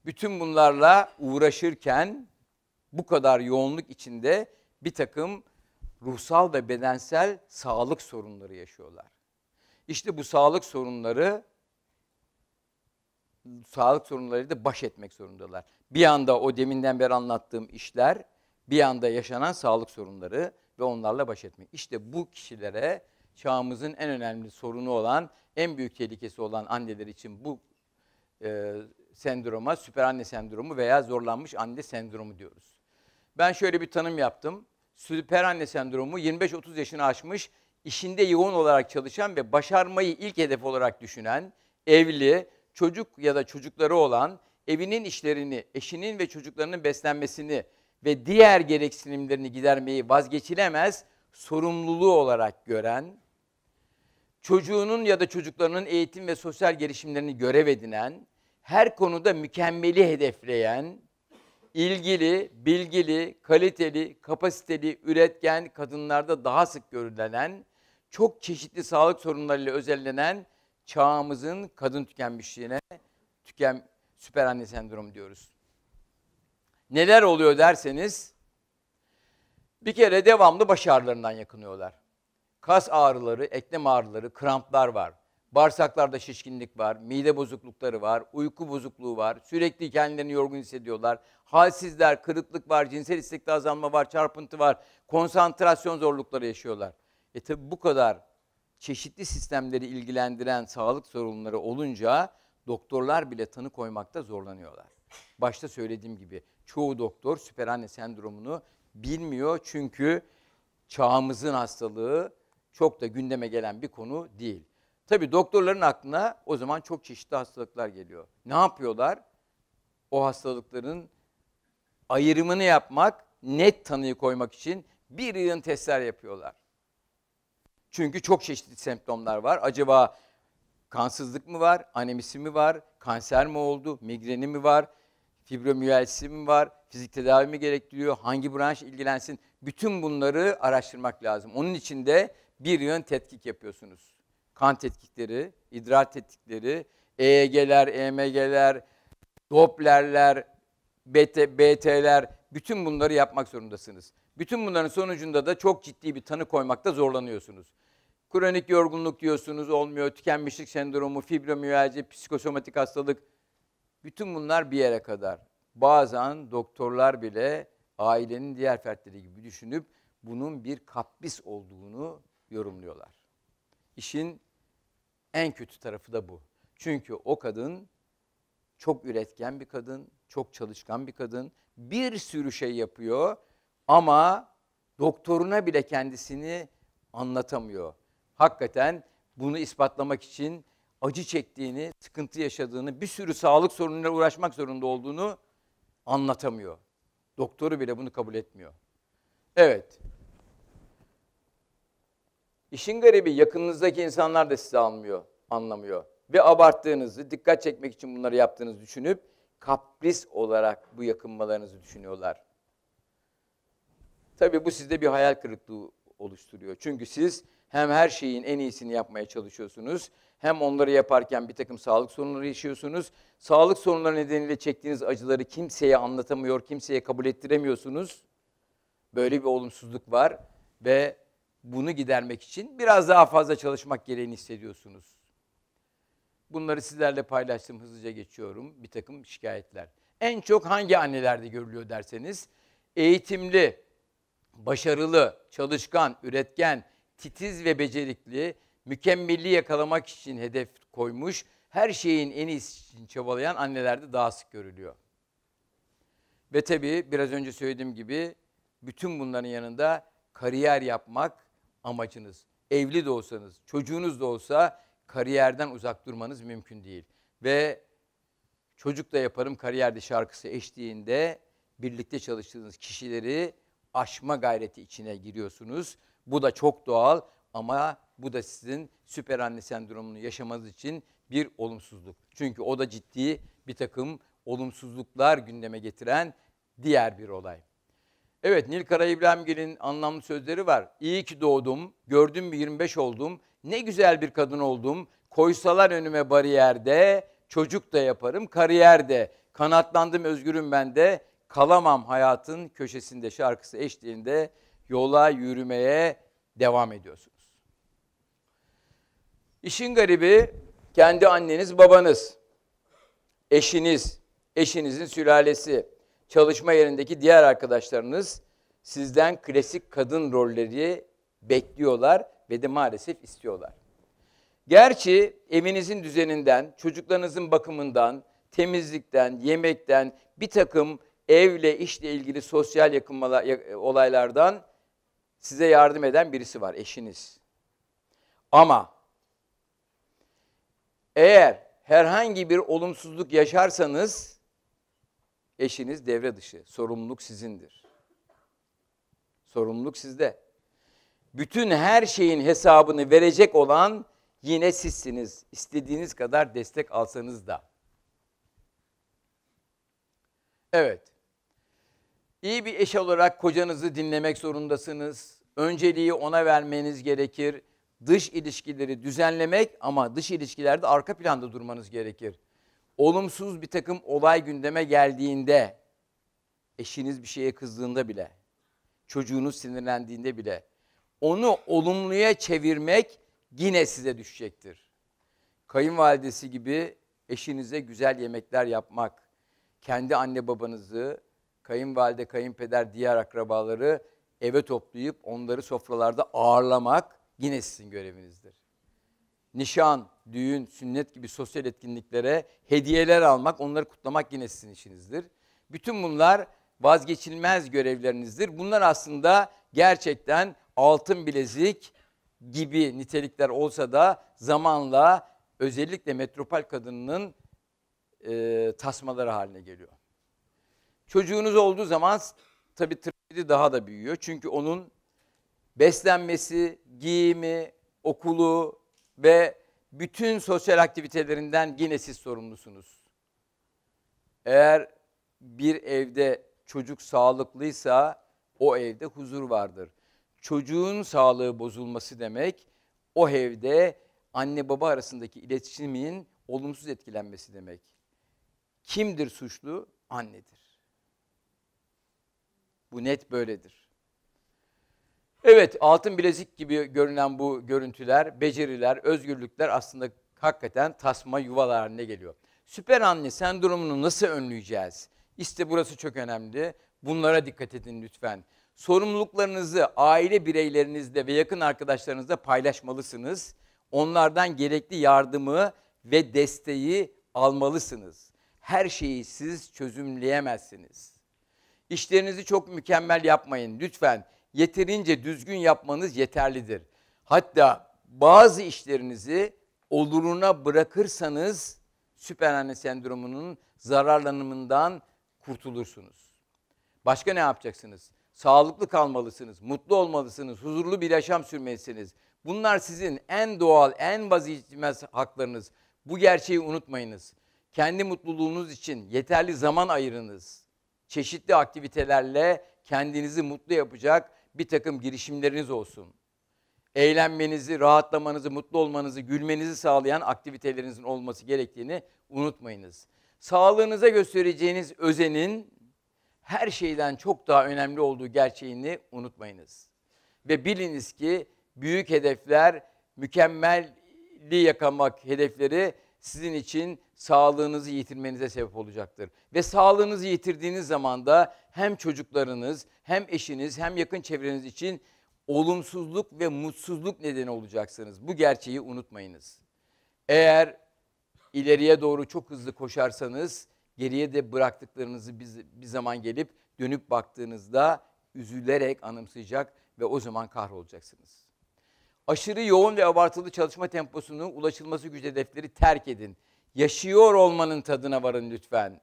bütün bunlarla uğraşırken bu kadar yoğunluk içinde bir takım ruhsal ve bedensel sağlık sorunları yaşıyorlar. İşte bu sağlık sorunları sağlık sorunlarıyla da baş etmek zorundalar. Bir anda o deminden beri anlattığım işler, bir anda yaşanan sağlık sorunları ve onlarla baş etmek. İşte bu kişilere çağımızın en önemli sorunu olan, en büyük tehlikesi olan anneler için bu e, sendroma süper anne sendromu veya zorlanmış anne sendromu diyoruz. Ben şöyle bir tanım yaptım. Süper anne sendromu 25-30 yaşını aşmış, işinde yoğun olarak çalışan ve başarmayı ilk hedef olarak düşünen, evli, çocuk ya da çocukları olan, evinin işlerini, eşinin ve çocuklarının beslenmesini ve diğer gereksinimlerini gidermeyi vazgeçilemez sorumluluğu olarak gören, çocuğunun ya da çocuklarının eğitim ve sosyal gelişimlerini görev edinen, her konuda mükemmeli hedefleyen, ilgili, bilgili, kaliteli, kapasiteli, üretken kadınlarda daha sık görülen, çok çeşitli sağlık sorunlarıyla özellenen çağımızın kadın tükenmişliğine tüken süper anne sendromu diyoruz. Neler oluyor derseniz bir kere devamlı baş ağrılarından yakınıyorlar. Kas ağrıları, eklem ağrıları, kramplar var. Bağırsaklarda şişkinlik var, mide bozuklukları var, uyku bozukluğu var, sürekli kendilerini yorgun hissediyorlar. Halsizler, kırıklık var, cinsel istekte azalma var, çarpıntı var, konsantrasyon zorlukları yaşıyorlar. E tabi bu kadar çeşitli sistemleri ilgilendiren sağlık sorunları olunca doktorlar bile tanı koymakta zorlanıyorlar. Başta söylediğim gibi çoğu doktor süper anne sendromunu bilmiyor çünkü çağımızın hastalığı çok da gündeme gelen bir konu değil. Tabii doktorların aklına o zaman çok çeşitli hastalıklar geliyor. Ne yapıyorlar? O hastalıkların ayrımını yapmak, net tanıyı koymak için bir yığın testler yapıyorlar. Çünkü çok çeşitli semptomlar var. Acaba kansızlık mı var, anemisi mi var, kanser mi oldu, migreni mi var, fibromiyalisi mi var, fizik tedavi mi gerektiriyor, hangi branş ilgilensin? Bütün bunları araştırmak lazım. Onun için de bir yön tetkik yapıyorsunuz. Kan tetkikleri, idrar tetkikleri, EEG'ler, EMG'ler, Doppler'ler, BT, BT'ler, bütün bunları yapmak zorundasınız. Bütün bunların sonucunda da çok ciddi bir tanı koymakta zorlanıyorsunuz. Kronik yorgunluk diyorsunuz olmuyor, tükenmişlik sendromu, fibromiyalji, psikosomatik hastalık. Bütün bunlar bir yere kadar. Bazen doktorlar bile ailenin diğer fertleri gibi düşünüp bunun bir kapris olduğunu yorumluyorlar. İşin en kötü tarafı da bu. Çünkü o kadın çok üretken bir kadın, çok çalışkan bir kadın, bir sürü şey yapıyor ama doktoruna bile kendisini anlatamıyor. Hakikaten bunu ispatlamak için acı çektiğini, sıkıntı yaşadığını, bir sürü sağlık sorunuyla uğraşmak zorunda olduğunu anlatamıyor. Doktoru bile bunu kabul etmiyor. Evet. İşin garibi yakınınızdaki insanlar da sizi almıyor, anlamıyor. Ve abarttığınızı, dikkat çekmek için bunları yaptığınızı düşünüp kapris olarak bu yakınmalarınızı düşünüyorlar. Tabii bu sizde bir hayal kırıklığı oluşturuyor. Çünkü siz hem her şeyin en iyisini yapmaya çalışıyorsunuz, hem onları yaparken bir takım sağlık sorunları yaşıyorsunuz. Sağlık sorunları nedeniyle çektiğiniz acıları kimseye anlatamıyor, kimseye kabul ettiremiyorsunuz. Böyle bir olumsuzluk var ve bunu gidermek için biraz daha fazla çalışmak gereğini hissediyorsunuz. Bunları sizlerle paylaştım, hızlıca geçiyorum. Bir takım şikayetler. En çok hangi annelerde görülüyor derseniz, eğitimli, başarılı, çalışkan, üretken, titiz ve becerikli, mükemmelliği yakalamak için hedef koymuş, her şeyin en iyisi için çabalayan annelerde daha sık görülüyor. Ve tabii biraz önce söylediğim gibi bütün bunların yanında kariyer yapmak amacınız. Evli de olsanız, çocuğunuz da olsa kariyerden uzak durmanız mümkün değil. Ve çocuk da yaparım kariyerde şarkısı eşliğinde birlikte çalıştığınız kişileri aşma gayreti içine giriyorsunuz. Bu da çok doğal ama bu da sizin süper anne sendromunu yaşamanız için bir olumsuzluk. Çünkü o da ciddi bir takım olumsuzluklar gündeme getiren diğer bir olay. Evet Nil Kara İbrahimgil'in anlamlı sözleri var. İyi ki doğdum, gördüm mü 25 oldum, ne güzel bir kadın oldum. Koysalar önüme bariyerde, çocuk da yaparım kariyerde. Kanatlandım özgürüm ben de, kalamam hayatın köşesinde şarkısı eşliğinde yola yürümeye devam ediyorsunuz. İşin garibi kendi anneniz babanız, eşiniz, eşinizin sülalesi, çalışma yerindeki diğer arkadaşlarınız sizden klasik kadın rolleri bekliyorlar ve de maalesef istiyorlar. Gerçi evinizin düzeninden, çocuklarınızın bakımından, temizlikten, yemekten, bir takım evle, işle ilgili sosyal yakınmalar, ya- olaylardan size yardım eden birisi var, eşiniz. Ama eğer herhangi bir olumsuzluk yaşarsanız eşiniz devre dışı. Sorumluluk sizindir. Sorumluluk sizde. Bütün her şeyin hesabını verecek olan yine sizsiniz. İstediğiniz kadar destek alsanız da. Evet. İyi bir eş olarak kocanızı dinlemek zorundasınız. Önceliği ona vermeniz gerekir. Dış ilişkileri düzenlemek ama dış ilişkilerde arka planda durmanız gerekir. Olumsuz bir takım olay gündeme geldiğinde, eşiniz bir şeye kızdığında bile, çocuğunuz sinirlendiğinde bile, onu olumluya çevirmek yine size düşecektir. Kayınvalidesi gibi eşinize güzel yemekler yapmak, kendi anne babanızı, kayınvalide, kayınpeder, diğer akrabaları eve toplayıp onları sofralarda ağırlamak yine sizin görevinizdir. Nişan, düğün, sünnet gibi sosyal etkinliklere hediyeler almak, onları kutlamak yine sizin işinizdir. Bütün bunlar vazgeçilmez görevlerinizdir. Bunlar aslında gerçekten altın bilezik gibi nitelikler olsa da zamanla özellikle metropol kadınının e, tasmaları haline geliyor. Çocuğunuz olduğu zaman tabii trajedi daha da büyüyor. Çünkü onun beslenmesi, giyimi, okulu ve bütün sosyal aktivitelerinden yine siz sorumlusunuz. Eğer bir evde çocuk sağlıklıysa o evde huzur vardır. Çocuğun sağlığı bozulması demek o evde anne baba arasındaki iletişimin olumsuz etkilenmesi demek. Kimdir suçlu? Annedir. Bu net böyledir. Evet, altın bilezik gibi görünen bu görüntüler, beceriler, özgürlükler aslında hakikaten tasma yuvalar haline geliyor. Süper anne sendromunu nasıl önleyeceğiz? İşte burası çok önemli. Bunlara dikkat edin lütfen. Sorumluluklarınızı aile bireylerinizle ve yakın arkadaşlarınızla paylaşmalısınız. Onlardan gerekli yardımı ve desteği almalısınız. Her şeyi siz çözümleyemezsiniz. İşlerinizi çok mükemmel yapmayın lütfen. Yeterince düzgün yapmanız yeterlidir. Hatta bazı işlerinizi oluruna bırakırsanız süper anne sendromunun zararlanımından kurtulursunuz. Başka ne yapacaksınız? Sağlıklı kalmalısınız, mutlu olmalısınız, huzurlu bir yaşam sürmelisiniz. Bunlar sizin en doğal, en vazgeçilmez haklarınız. Bu gerçeği unutmayınız. Kendi mutluluğunuz için yeterli zaman ayırınız. Çeşitli aktivitelerle kendinizi mutlu yapacak bir takım girişimleriniz olsun. Eğlenmenizi, rahatlamanızı, mutlu olmanızı, gülmenizi sağlayan aktivitelerinizin olması gerektiğini unutmayınız. Sağlığınıza göstereceğiniz özenin her şeyden çok daha önemli olduğu gerçeğini unutmayınız. Ve biliniz ki büyük hedefler, mükemmelliği yakamak hedefleri sizin için sağlığınızı yitirmenize sebep olacaktır. Ve sağlığınızı yitirdiğiniz zaman da hem çocuklarınız, hem eşiniz, hem yakın çevreniz için olumsuzluk ve mutsuzluk nedeni olacaksınız. Bu gerçeği unutmayınız. Eğer ileriye doğru çok hızlı koşarsanız geriye de bıraktıklarınızı bir, zaman gelip dönüp baktığınızda üzülerek anımsayacak ve o zaman kahrolacaksınız. Aşırı yoğun ve abartılı çalışma temposunu ulaşılması güç hedefleri terk edin. Yaşıyor olmanın tadına varın lütfen.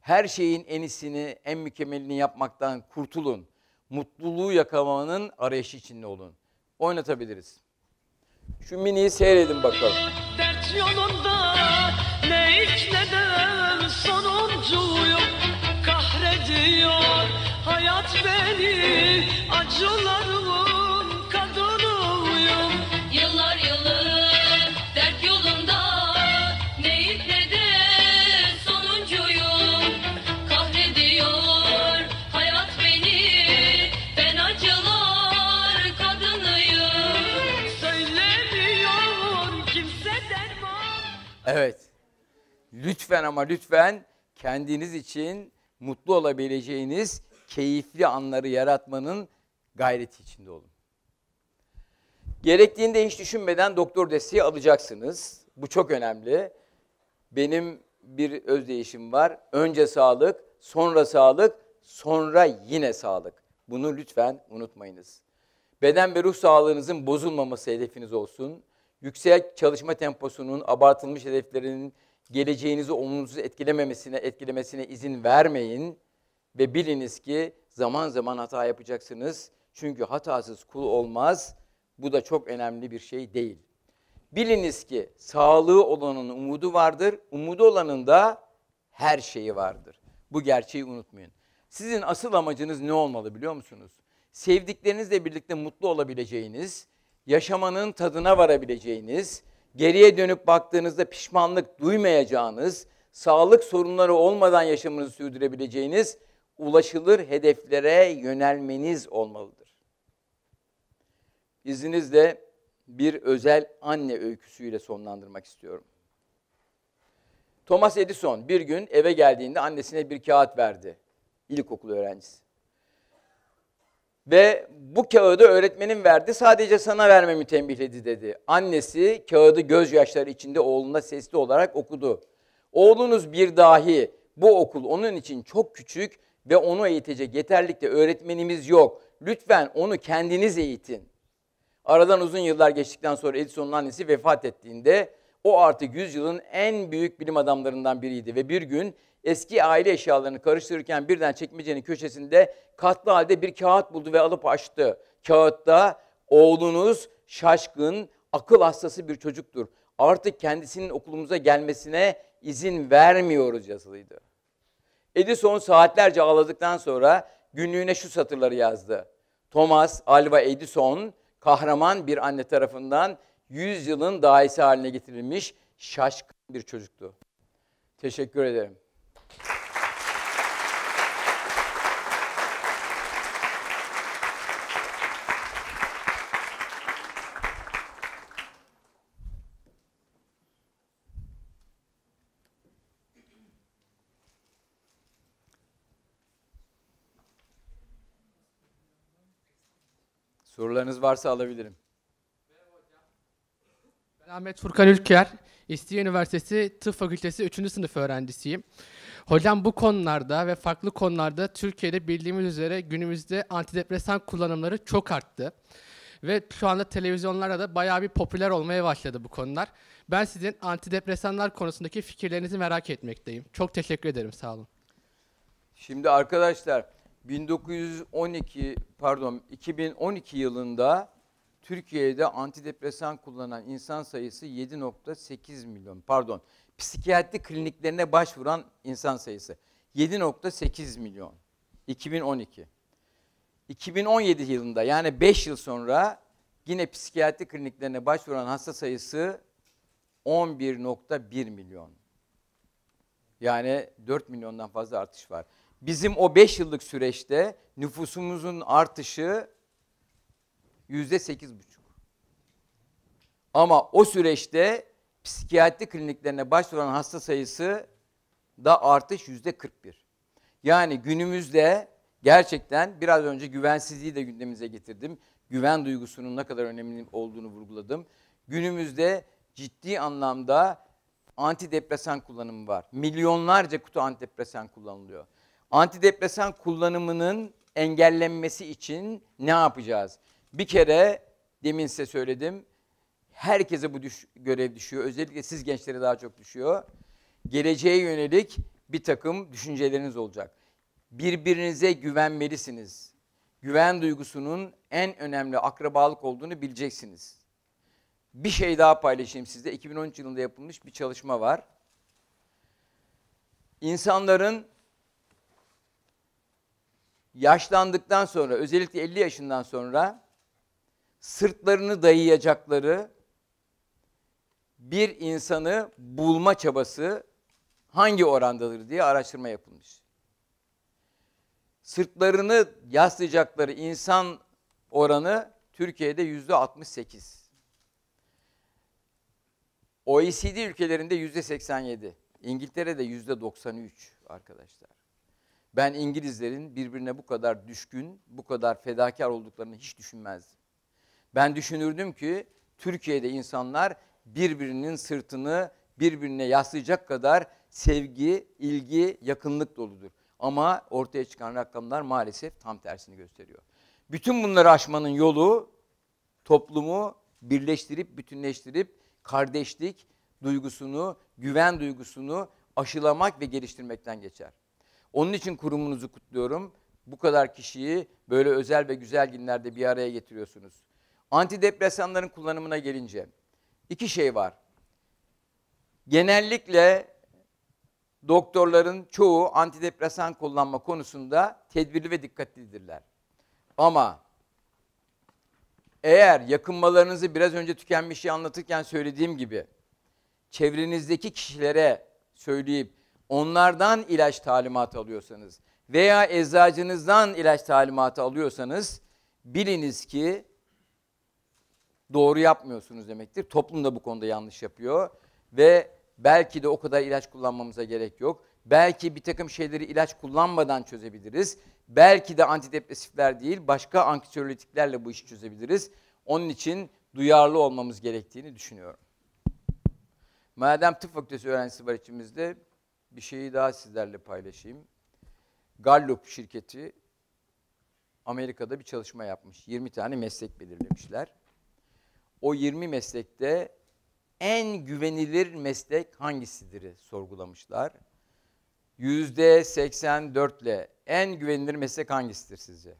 Her şeyin en iyisini, en mükemmelini yapmaktan kurtulun. Mutluluğu yakalamanın arayışı içinde olun. Oynatabiliriz. Şu miniyi seyredin bakalım. Dert yolunda ne ilk ne de sonuncu yok Kahrediyor hayat beni acılarımın Lütfen ama lütfen kendiniz için mutlu olabileceğiniz keyifli anları yaratmanın gayreti içinde olun. Gerektiğinde hiç düşünmeden doktor desteği alacaksınız. Bu çok önemli. Benim bir özdeyişim var. Önce sağlık, sonra sağlık, sonra yine sağlık. Bunu lütfen unutmayınız. Beden ve ruh sağlığınızın bozulmaması hedefiniz olsun. Yüksek çalışma temposunun, abartılmış hedeflerinin geleceğinizi olumsuz etkilememesine, etkilemesine izin vermeyin. Ve biliniz ki zaman zaman hata yapacaksınız. Çünkü hatasız kul olmaz. Bu da çok önemli bir şey değil. Biliniz ki sağlığı olanın umudu vardır, umudu olanın da her şeyi vardır. Bu gerçeği unutmayın. Sizin asıl amacınız ne olmalı biliyor musunuz? Sevdiklerinizle birlikte mutlu olabileceğiniz, yaşamanın tadına varabileceğiniz, geriye dönüp baktığınızda pişmanlık duymayacağınız, sağlık sorunları olmadan yaşamınızı sürdürebileceğiniz, ulaşılır hedeflere yönelmeniz olmalıdır. İzninizle bir özel anne öyküsüyle sonlandırmak istiyorum. Thomas Edison bir gün eve geldiğinde annesine bir kağıt verdi. İlkokul öğrencisi. Ve bu kağıdı öğretmenin verdi. Sadece sana vermemi tembihledi dedi. Annesi kağıdı gözyaşları içinde oğluna sesli olarak okudu. Oğlunuz bir dahi. Bu okul onun için çok küçük ve onu eğitecek yeterlikte öğretmenimiz yok. Lütfen onu kendiniz eğitin. Aradan uzun yıllar geçtikten sonra Edison'un annesi vefat ettiğinde o artık yüzyılın en büyük bilim adamlarından biriydi ve bir gün eski aile eşyalarını karıştırırken birden çekmecenin köşesinde katlı halde bir kağıt buldu ve alıp açtı. Kağıtta oğlunuz şaşkın, akıl hastası bir çocuktur. Artık kendisinin okulumuza gelmesine izin vermiyoruz yazılıydı. Edison saatlerce ağladıktan sonra günlüğüne şu satırları yazdı. Thomas Alva Edison kahraman bir anne tarafından 100 yılın dahisi haline getirilmiş şaşkın bir çocuktu. Teşekkür ederim. Sorularınız varsa alabilirim. Ben Ahmet Furkan Ülker, İstinye Üniversitesi Tıp Fakültesi 3. sınıf öğrencisiyim. Hocam bu konularda ve farklı konularda Türkiye'de bildiğimiz üzere günümüzde antidepresan kullanımları çok arttı. Ve şu anda televizyonlarda da bayağı bir popüler olmaya başladı bu konular. Ben sizin antidepresanlar konusundaki fikirlerinizi merak etmekteyim. Çok teşekkür ederim, sağ olun. Şimdi arkadaşlar 1912 pardon 2012 yılında Türkiye'de antidepresan kullanan insan sayısı 7.8 milyon. Pardon. Psikiyatri kliniklerine başvuran insan sayısı 7.8 milyon. 2012. 2017 yılında yani 5 yıl sonra yine psikiyatri kliniklerine başvuran hasta sayısı 11.1 milyon. Yani 4 milyondan fazla artış var. Bizim o 5 yıllık süreçte nüfusumuzun artışı yüzde sekiz buçuk. Ama o süreçte psikiyatri kliniklerine başvuran hasta sayısı da artış yüzde 41. Yani günümüzde gerçekten biraz önce güvensizliği de gündemimize getirdim. Güven duygusunun ne kadar önemli olduğunu vurguladım. Günümüzde ciddi anlamda antidepresan kullanımı var. Milyonlarca kutu antidepresan kullanılıyor. Antidepresan kullanımının engellenmesi için ne yapacağız? Bir kere demin size söyledim. Herkese bu düş- görev düşüyor. Özellikle siz gençlere daha çok düşüyor. Geleceğe yönelik bir takım düşünceleriniz olacak. Birbirinize güvenmelisiniz. Güven duygusunun en önemli akrabalık olduğunu bileceksiniz. Bir şey daha paylaşayım sizde. 2013 yılında yapılmış bir çalışma var. İnsanların yaşlandıktan sonra özellikle 50 yaşından sonra sırtlarını dayayacakları bir insanı bulma çabası hangi orandadır diye araştırma yapılmış. Sırtlarını yaslayacakları insan oranı Türkiye'de yüzde 68. OECD ülkelerinde yüzde 87. İngiltere'de yüzde 93 arkadaşlar. Ben İngilizlerin birbirine bu kadar düşkün, bu kadar fedakar olduklarını hiç düşünmezdim. Ben düşünürdüm ki Türkiye'de insanlar birbirinin sırtını birbirine yaslayacak kadar sevgi, ilgi, yakınlık doludur. Ama ortaya çıkan rakamlar maalesef tam tersini gösteriyor. Bütün bunları aşmanın yolu toplumu birleştirip, bütünleştirip kardeşlik duygusunu, güven duygusunu aşılamak ve geliştirmekten geçer. Onun için kurumunuzu kutluyorum. Bu kadar kişiyi böyle özel ve güzel günlerde bir araya getiriyorsunuz. Antidepresanların kullanımına gelince iki şey var. Genellikle doktorların çoğu antidepresan kullanma konusunda tedbirli ve dikkatlidirler. Ama eğer yakınmalarınızı biraz önce tükenmişi anlatırken söylediğim gibi çevrenizdeki kişilere söyleyip onlardan ilaç talimatı alıyorsanız veya eczacınızdan ilaç talimatı alıyorsanız biliniz ki doğru yapmıyorsunuz demektir. Toplum da bu konuda yanlış yapıyor ve belki de o kadar ilaç kullanmamıza gerek yok. Belki bir takım şeyleri ilaç kullanmadan çözebiliriz. Belki de antidepresifler değil başka anksiyolytiklerle bu işi çözebiliriz. Onun için duyarlı olmamız gerektiğini düşünüyorum. Madem tıp fakültesi öğrencisi var içimizde bir şeyi daha sizlerle paylaşayım. Gallup şirketi Amerika'da bir çalışma yapmış. 20 tane meslek belirlemişler. O 20 meslekte en güvenilir meslek hangisidir sorgulamışlar. Yüzde 84 ile en güvenilir meslek hangisidir sizce?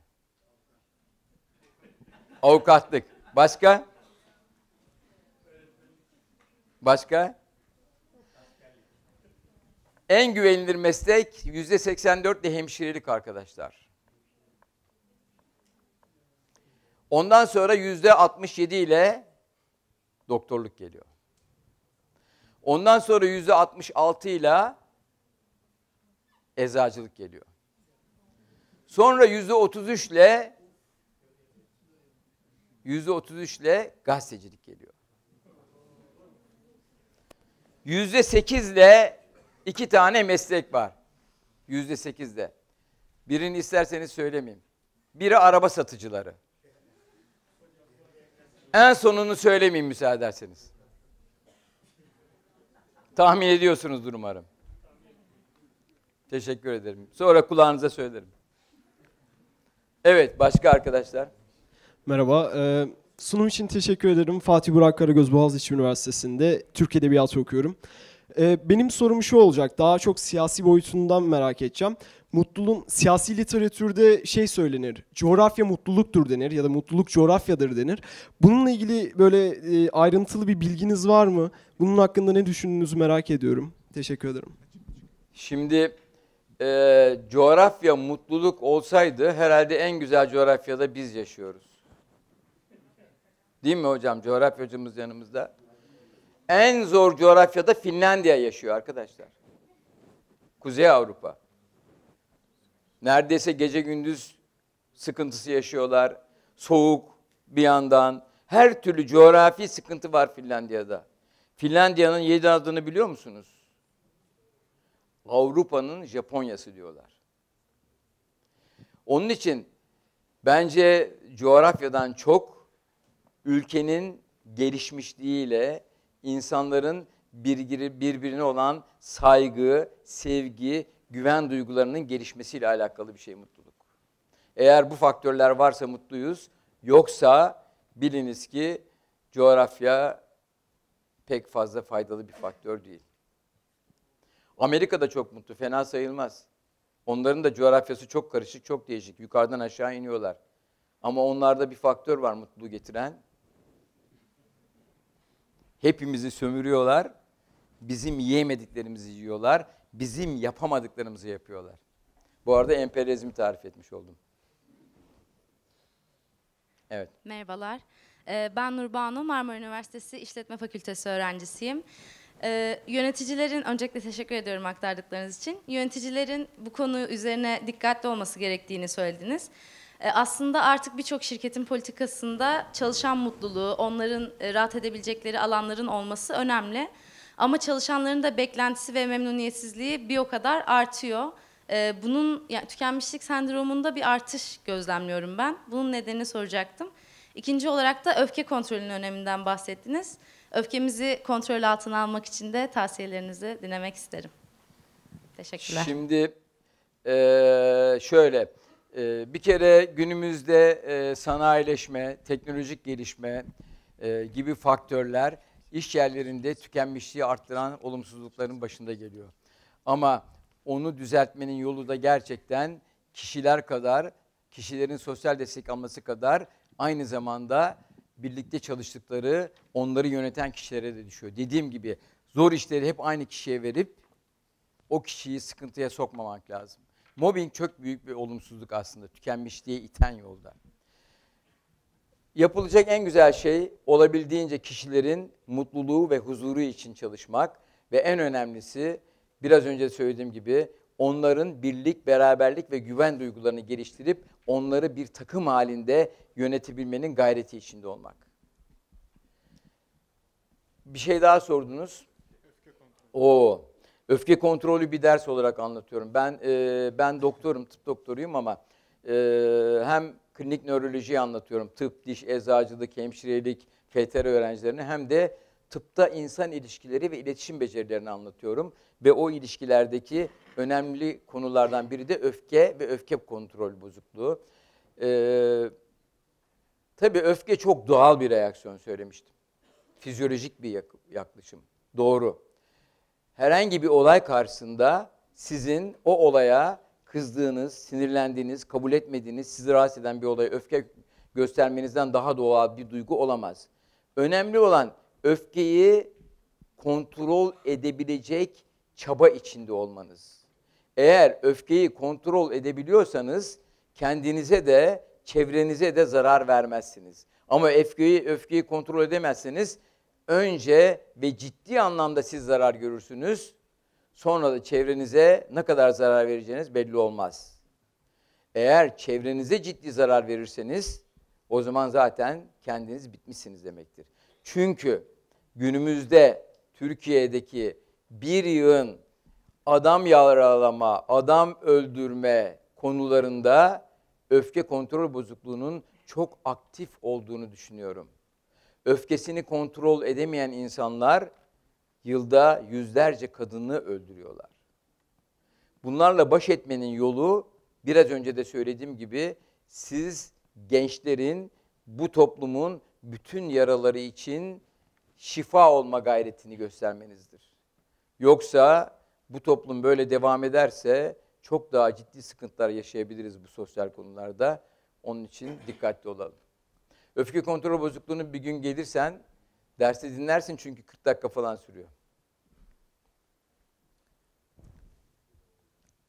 Avukatlık. Başka? Başka? En güvenilir meslek yüzde 84 ile hemşirelik arkadaşlar. Ondan sonra yüzde 67 ile doktorluk geliyor. Ondan sonra yüzde 66 ile eczacılık geliyor. Sonra yüzde 33 ile yüzde 33 ile gazetecilik geliyor. Yüzde 8 ile iki tane meslek var. Yüzde 8 de. Birini isterseniz söylemeyeyim. Biri araba satıcıları. En sonunu söylemeyeyim müsaade ederseniz. Tahmin ediyorsunuzdur umarım. Teşekkür ederim. Sonra kulağınıza söylerim. Evet, başka arkadaşlar. Merhaba. e, sunum için teşekkür ederim. Fatih Burak Karagöz Boğaziçi Üniversitesi'nde Türk Edebiyatı okuyorum. E, benim sorum şu olacak. Daha çok siyasi boyutundan merak edeceğim. Mutluluğun siyasi literatürde şey söylenir. Coğrafya mutluluktur denir ya da mutluluk coğrafyadır denir. Bununla ilgili böyle e, ayrıntılı bir bilginiz var mı? Bunun hakkında ne düşündüğünüzü merak ediyorum. Teşekkür ederim. Şimdi e, coğrafya mutluluk olsaydı herhalde en güzel coğrafyada biz yaşıyoruz. Değil mi hocam? Coğrafya hocamız yanımızda. En zor coğrafyada Finlandiya yaşıyor arkadaşlar. Kuzey Avrupa. Neredeyse gece gündüz sıkıntısı yaşıyorlar. Soğuk bir yandan. Her türlü coğrafi sıkıntı var Finlandiya'da. Finlandiya'nın yedi adını biliyor musunuz? Avrupa'nın Japonya'sı diyorlar. Onun için bence coğrafyadan çok ülkenin gelişmişliğiyle insanların birbiri- birbirine olan saygı, sevgi, güven duygularının gelişmesiyle alakalı bir şey mutluluk. Eğer bu faktörler varsa mutluyuz, yoksa biliniz ki coğrafya pek fazla faydalı bir faktör değil. Amerika da çok mutlu, fena sayılmaz. Onların da coğrafyası çok karışık, çok değişik. Yukarıdan aşağı iniyorlar. Ama onlarda bir faktör var mutluluğu getiren. Hepimizi sömürüyorlar. Bizim yiyemediklerimizi yiyorlar. Bizim yapamadıklarımızı yapıyorlar. Bu arada emperyalizmi tarif etmiş oldum. Evet. Merhabalar. Ee, ben Nurbanu, Marmara Üniversitesi İşletme Fakültesi öğrencisiyim. Ee, yöneticilerin, öncelikle teşekkür ediyorum aktardıklarınız için. Yöneticilerin bu konu üzerine dikkatli olması gerektiğini söylediniz. Ee, Aslında artık birçok şirketin politikasında çalışan mutluluğu, onların e, rahat edebilecekleri alanların olması önemli. Ama çalışanların da beklentisi ve memnuniyetsizliği bir o kadar artıyor. Ee, bunun yani tükenmişlik sendromunda bir artış gözlemliyorum ben. Bunun nedenini soracaktım. İkinci olarak da öfke kontrolünün öneminden bahsettiniz. Öfkemizi kontrol altına almak için de tavsiyelerinizi dinlemek isterim. Teşekkürler. Şimdi eee, şöyle eee, bir kere günümüzde eee, sanayileşme, teknolojik gelişme eee, gibi faktörler iş yerlerinde tükenmişliği arttıran olumsuzlukların başında geliyor. Ama onu düzeltmenin yolu da gerçekten kişiler kadar, kişilerin sosyal destek alması kadar aynı zamanda birlikte çalıştıkları, onları yöneten kişilere de düşüyor. Dediğim gibi zor işleri hep aynı kişiye verip o kişiyi sıkıntıya sokmamak lazım. Mobbing çok büyük bir olumsuzluk aslında. Tükenmişliğe iten yolda. Yapılacak en güzel şey olabildiğince kişilerin mutluluğu ve huzuru için çalışmak ve en önemlisi biraz önce söylediğim gibi onların birlik, beraberlik ve güven duygularını geliştirip onları bir takım halinde yönetebilmenin gayreti içinde olmak. Bir şey daha sordunuz. O öfke kontrolü bir ders olarak anlatıyorum. Ben e, ben doktorum, tıp doktoruyum ama e, hem klinik nörolojiyi anlatıyorum. Tıp, diş, eczacılık, hemşirelik, FTR öğrencilerine hem de tıpta insan ilişkileri ve iletişim becerilerini anlatıyorum. Ve o ilişkilerdeki önemli konulardan biri de öfke ve öfke kontrol bozukluğu. Ee, tabii öfke çok doğal bir reaksiyon söylemiştim. Fizyolojik bir yak- yaklaşım. Doğru. Herhangi bir olay karşısında sizin o olaya kızdığınız, sinirlendiğiniz, kabul etmediğiniz, sizi rahatsız eden bir olaya öfke göstermenizden daha doğal bir duygu olamaz. Önemli olan öfkeyi kontrol edebilecek çaba içinde olmanız. Eğer öfkeyi kontrol edebiliyorsanız kendinize de çevrenize de zarar vermezsiniz. Ama öfkeyi öfkeyi kontrol edemezseniz önce ve ciddi anlamda siz zarar görürsünüz. Sonra da çevrenize ne kadar zarar vereceğiniz belli olmaz. Eğer çevrenize ciddi zarar verirseniz o zaman zaten kendiniz bitmişsiniz demektir. Çünkü günümüzde Türkiye'deki bir yığın adam yaralama, adam öldürme konularında öfke kontrol bozukluğunun çok aktif olduğunu düşünüyorum. Öfkesini kontrol edemeyen insanlar yılda yüzlerce kadını öldürüyorlar. Bunlarla baş etmenin yolu biraz önce de söylediğim gibi siz gençlerin bu toplumun bütün yaraları için şifa olma gayretini göstermenizdir. Yoksa bu toplum böyle devam ederse çok daha ciddi sıkıntılar yaşayabiliriz bu sosyal konularda. Onun için dikkatli olalım. Öfke kontrol bozukluğunu bir gün gelirsen dersi dinlersin çünkü 40 dakika falan sürüyor.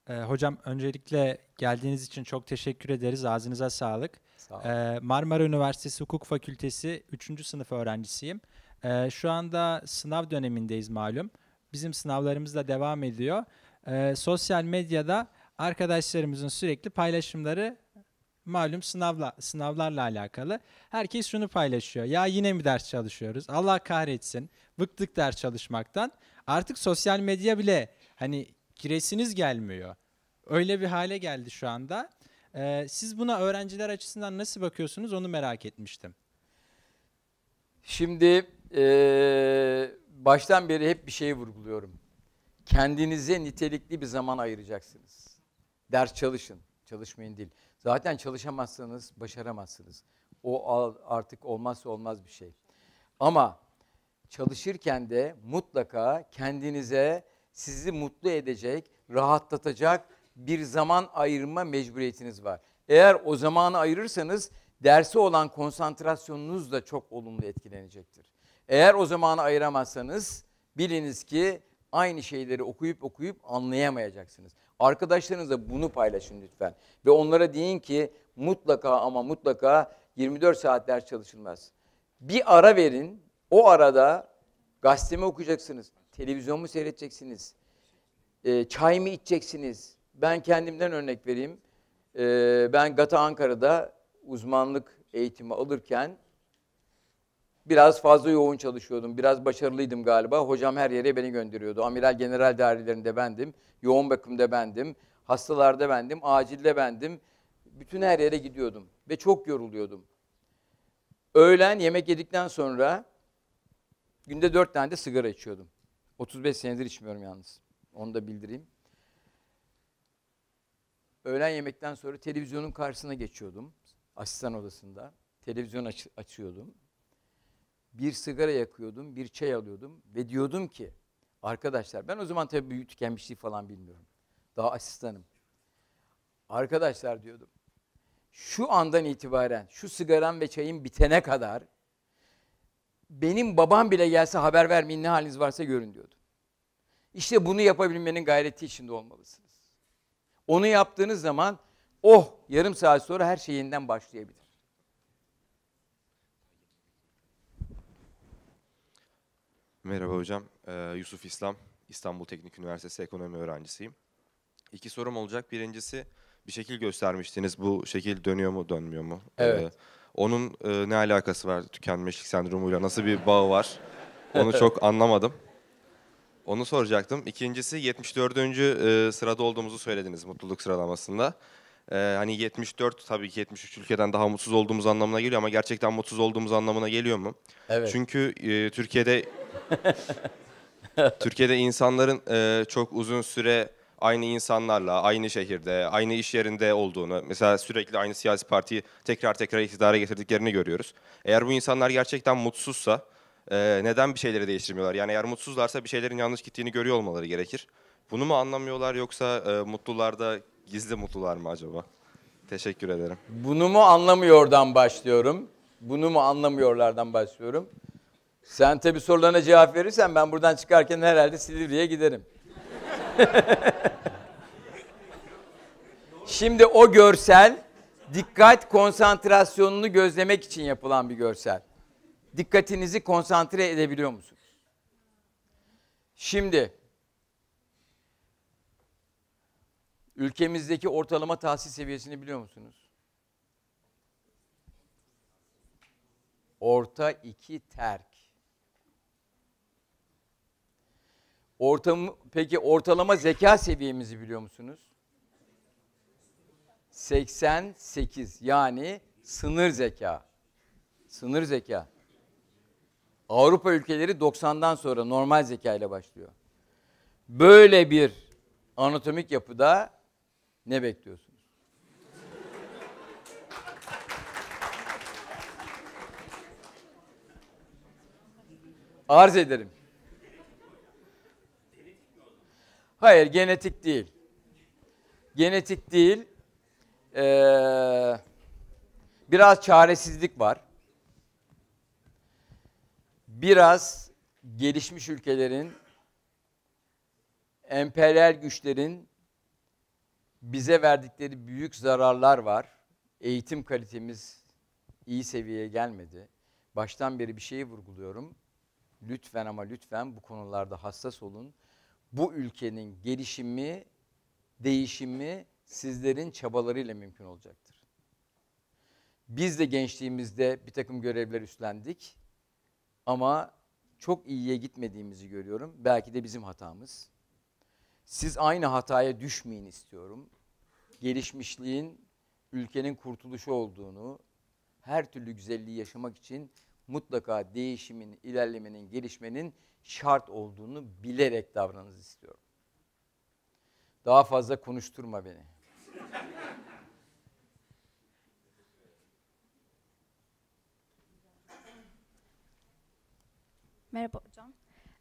Ee, hocam öncelikle geldiğiniz için çok teşekkür ederiz. Ağzınıza sağlık. Sağ. Ee, Marmara Üniversitesi Hukuk Fakültesi 3. sınıf öğrencisiyim. Ee, şu anda sınav dönemindeyiz malum. Bizim sınavlarımız da devam ediyor. Ee, sosyal medyada arkadaşlarımızın sürekli paylaşımları malum sınavla sınavlarla alakalı. Herkes şunu paylaşıyor. Ya yine mi ders çalışıyoruz? Allah kahretsin. Bıktık ders çalışmaktan. Artık sosyal medya bile hani giresiniz gelmiyor. Öyle bir hale geldi şu anda. Ee, siz buna öğrenciler açısından nasıl bakıyorsunuz onu merak etmiştim. Şimdi eee, baştan beri hep bir şeyi vurguluyorum. Kendinize nitelikli bir zaman ayıracaksınız. Ders çalışın, çalışmayın değil. Zaten çalışamazsanız başaramazsınız. O artık olmazsa olmaz bir şey. Ama çalışırken de mutlaka kendinize sizi mutlu edecek, rahatlatacak bir zaman ayırma mecburiyetiniz var. Eğer o zamanı ayırırsanız derse olan konsantrasyonunuz da çok olumlu etkilenecektir. Eğer o zamanı ayıramazsanız biliniz ki aynı şeyleri okuyup okuyup anlayamayacaksınız. Arkadaşlarınızla bunu paylaşın lütfen. Ve onlara deyin ki mutlaka ama mutlaka 24 saat ders çalışılmaz. Bir ara verin. O arada gazete mi okuyacaksınız? Televizyon mu seyredeceksiniz? e, çay mı içeceksiniz? Ben kendimden örnek vereyim. E, ben GATA Ankara'da uzmanlık eğitimi alırken biraz fazla yoğun çalışıyordum. Biraz başarılıydım galiba. Hocam her yere beni gönderiyordu. Amiral general dairelerinde bendim. Yoğun bakımda bendim. Hastalarda bendim. Acilde bendim. Bütün her yere gidiyordum. Ve çok yoruluyordum. Öğlen yemek yedikten sonra günde dört tane de sigara içiyordum. 35 senedir içmiyorum yalnız. Onu da bildireyim. Öğlen yemekten sonra televizyonun karşısına geçiyordum. Asistan odasında. Televizyon aç- açıyordum. Bir sigara yakıyordum, bir çay alıyordum ve diyordum ki arkadaşlar ben o zaman tabii büyük tükenmişliği falan bilmiyorum. Daha asistanım. Arkadaşlar diyordum. Şu andan itibaren şu sigaram ve çayım bitene kadar benim babam bile gelse haber vermeyin ne haliniz varsa görün diyordum. İşte bunu yapabilmenin gayreti içinde olmalısınız. Onu yaptığınız zaman oh yarım saat sonra her şey yeniden başlayabilir. Merhaba hocam. Ee, Yusuf İslam, İstanbul Teknik Üniversitesi ekonomi öğrencisiyim. İki sorum olacak. Birincisi bir şekil göstermiştiniz. Bu şekil dönüyor mu, dönmüyor mu? Evet. Ee, onun e, ne alakası var tükenmişlik sendromuyla? Nasıl bir bağı var? Onu çok anlamadım. Onu soracaktım. İkincisi 74. e, sırada olduğumuzu söylediniz mutluluk sıralamasında. Ee, hani 74 tabii ki 73 ülkeden daha mutsuz olduğumuz anlamına geliyor ama gerçekten mutsuz olduğumuz anlamına geliyor mu? Evet. Çünkü e, Türkiye'de Türkiye'de insanların e, çok uzun süre aynı insanlarla, aynı şehirde, aynı iş yerinde olduğunu, mesela sürekli aynı siyasi partiyi tekrar tekrar iktidara getirdiklerini görüyoruz. Eğer bu insanlar gerçekten mutsuzsa e, neden bir şeyleri değiştirmiyorlar? Yani eğer mutsuzlarsa bir şeylerin yanlış gittiğini görüyor olmaları gerekir. Bunu mu anlamıyorlar yoksa e, mutlularda gizli mutlular mı acaba? Teşekkür ederim. Bunu mu anlamıyordan başlıyorum. Bunu mu anlamıyorlardan başlıyorum. Sen tabii sorularına cevap verirsen ben buradan çıkarken herhalde Silivri'ye giderim. Şimdi o görsel dikkat konsantrasyonunu gözlemek için yapılan bir görsel. Dikkatinizi konsantre edebiliyor musunuz? Şimdi ülkemizdeki ortalama tahsil seviyesini biliyor musunuz? Orta iki terk. Ortam, peki ortalama zeka seviyemizi biliyor musunuz? 88 yani sınır zeka. Sınır zeka. Avrupa ülkeleri 90'dan sonra normal zeka ile başlıyor. Böyle bir anatomik yapıda ne bekliyorsunuz? Arz ederim. Hayır, genetik değil. Genetik değil. Ee, biraz çaresizlik var. Biraz gelişmiş ülkelerin, emperyal güçlerin bize verdikleri büyük zararlar var. Eğitim kalitemiz iyi seviyeye gelmedi. Baştan beri bir şeyi vurguluyorum. Lütfen ama lütfen bu konularda hassas olun. Bu ülkenin gelişimi, değişimi sizlerin çabalarıyla mümkün olacaktır. Biz de gençliğimizde bir takım görevler üstlendik. Ama çok iyiye gitmediğimizi görüyorum. Belki de bizim hatamız. Siz aynı hataya düşmeyin istiyorum. Gelişmişliğin ülkenin kurtuluşu olduğunu, her türlü güzelliği yaşamak için mutlaka değişimin, ilerlemenin, gelişmenin şart olduğunu bilerek davranınız istiyorum. Daha fazla konuşturma beni. Merhaba hocam.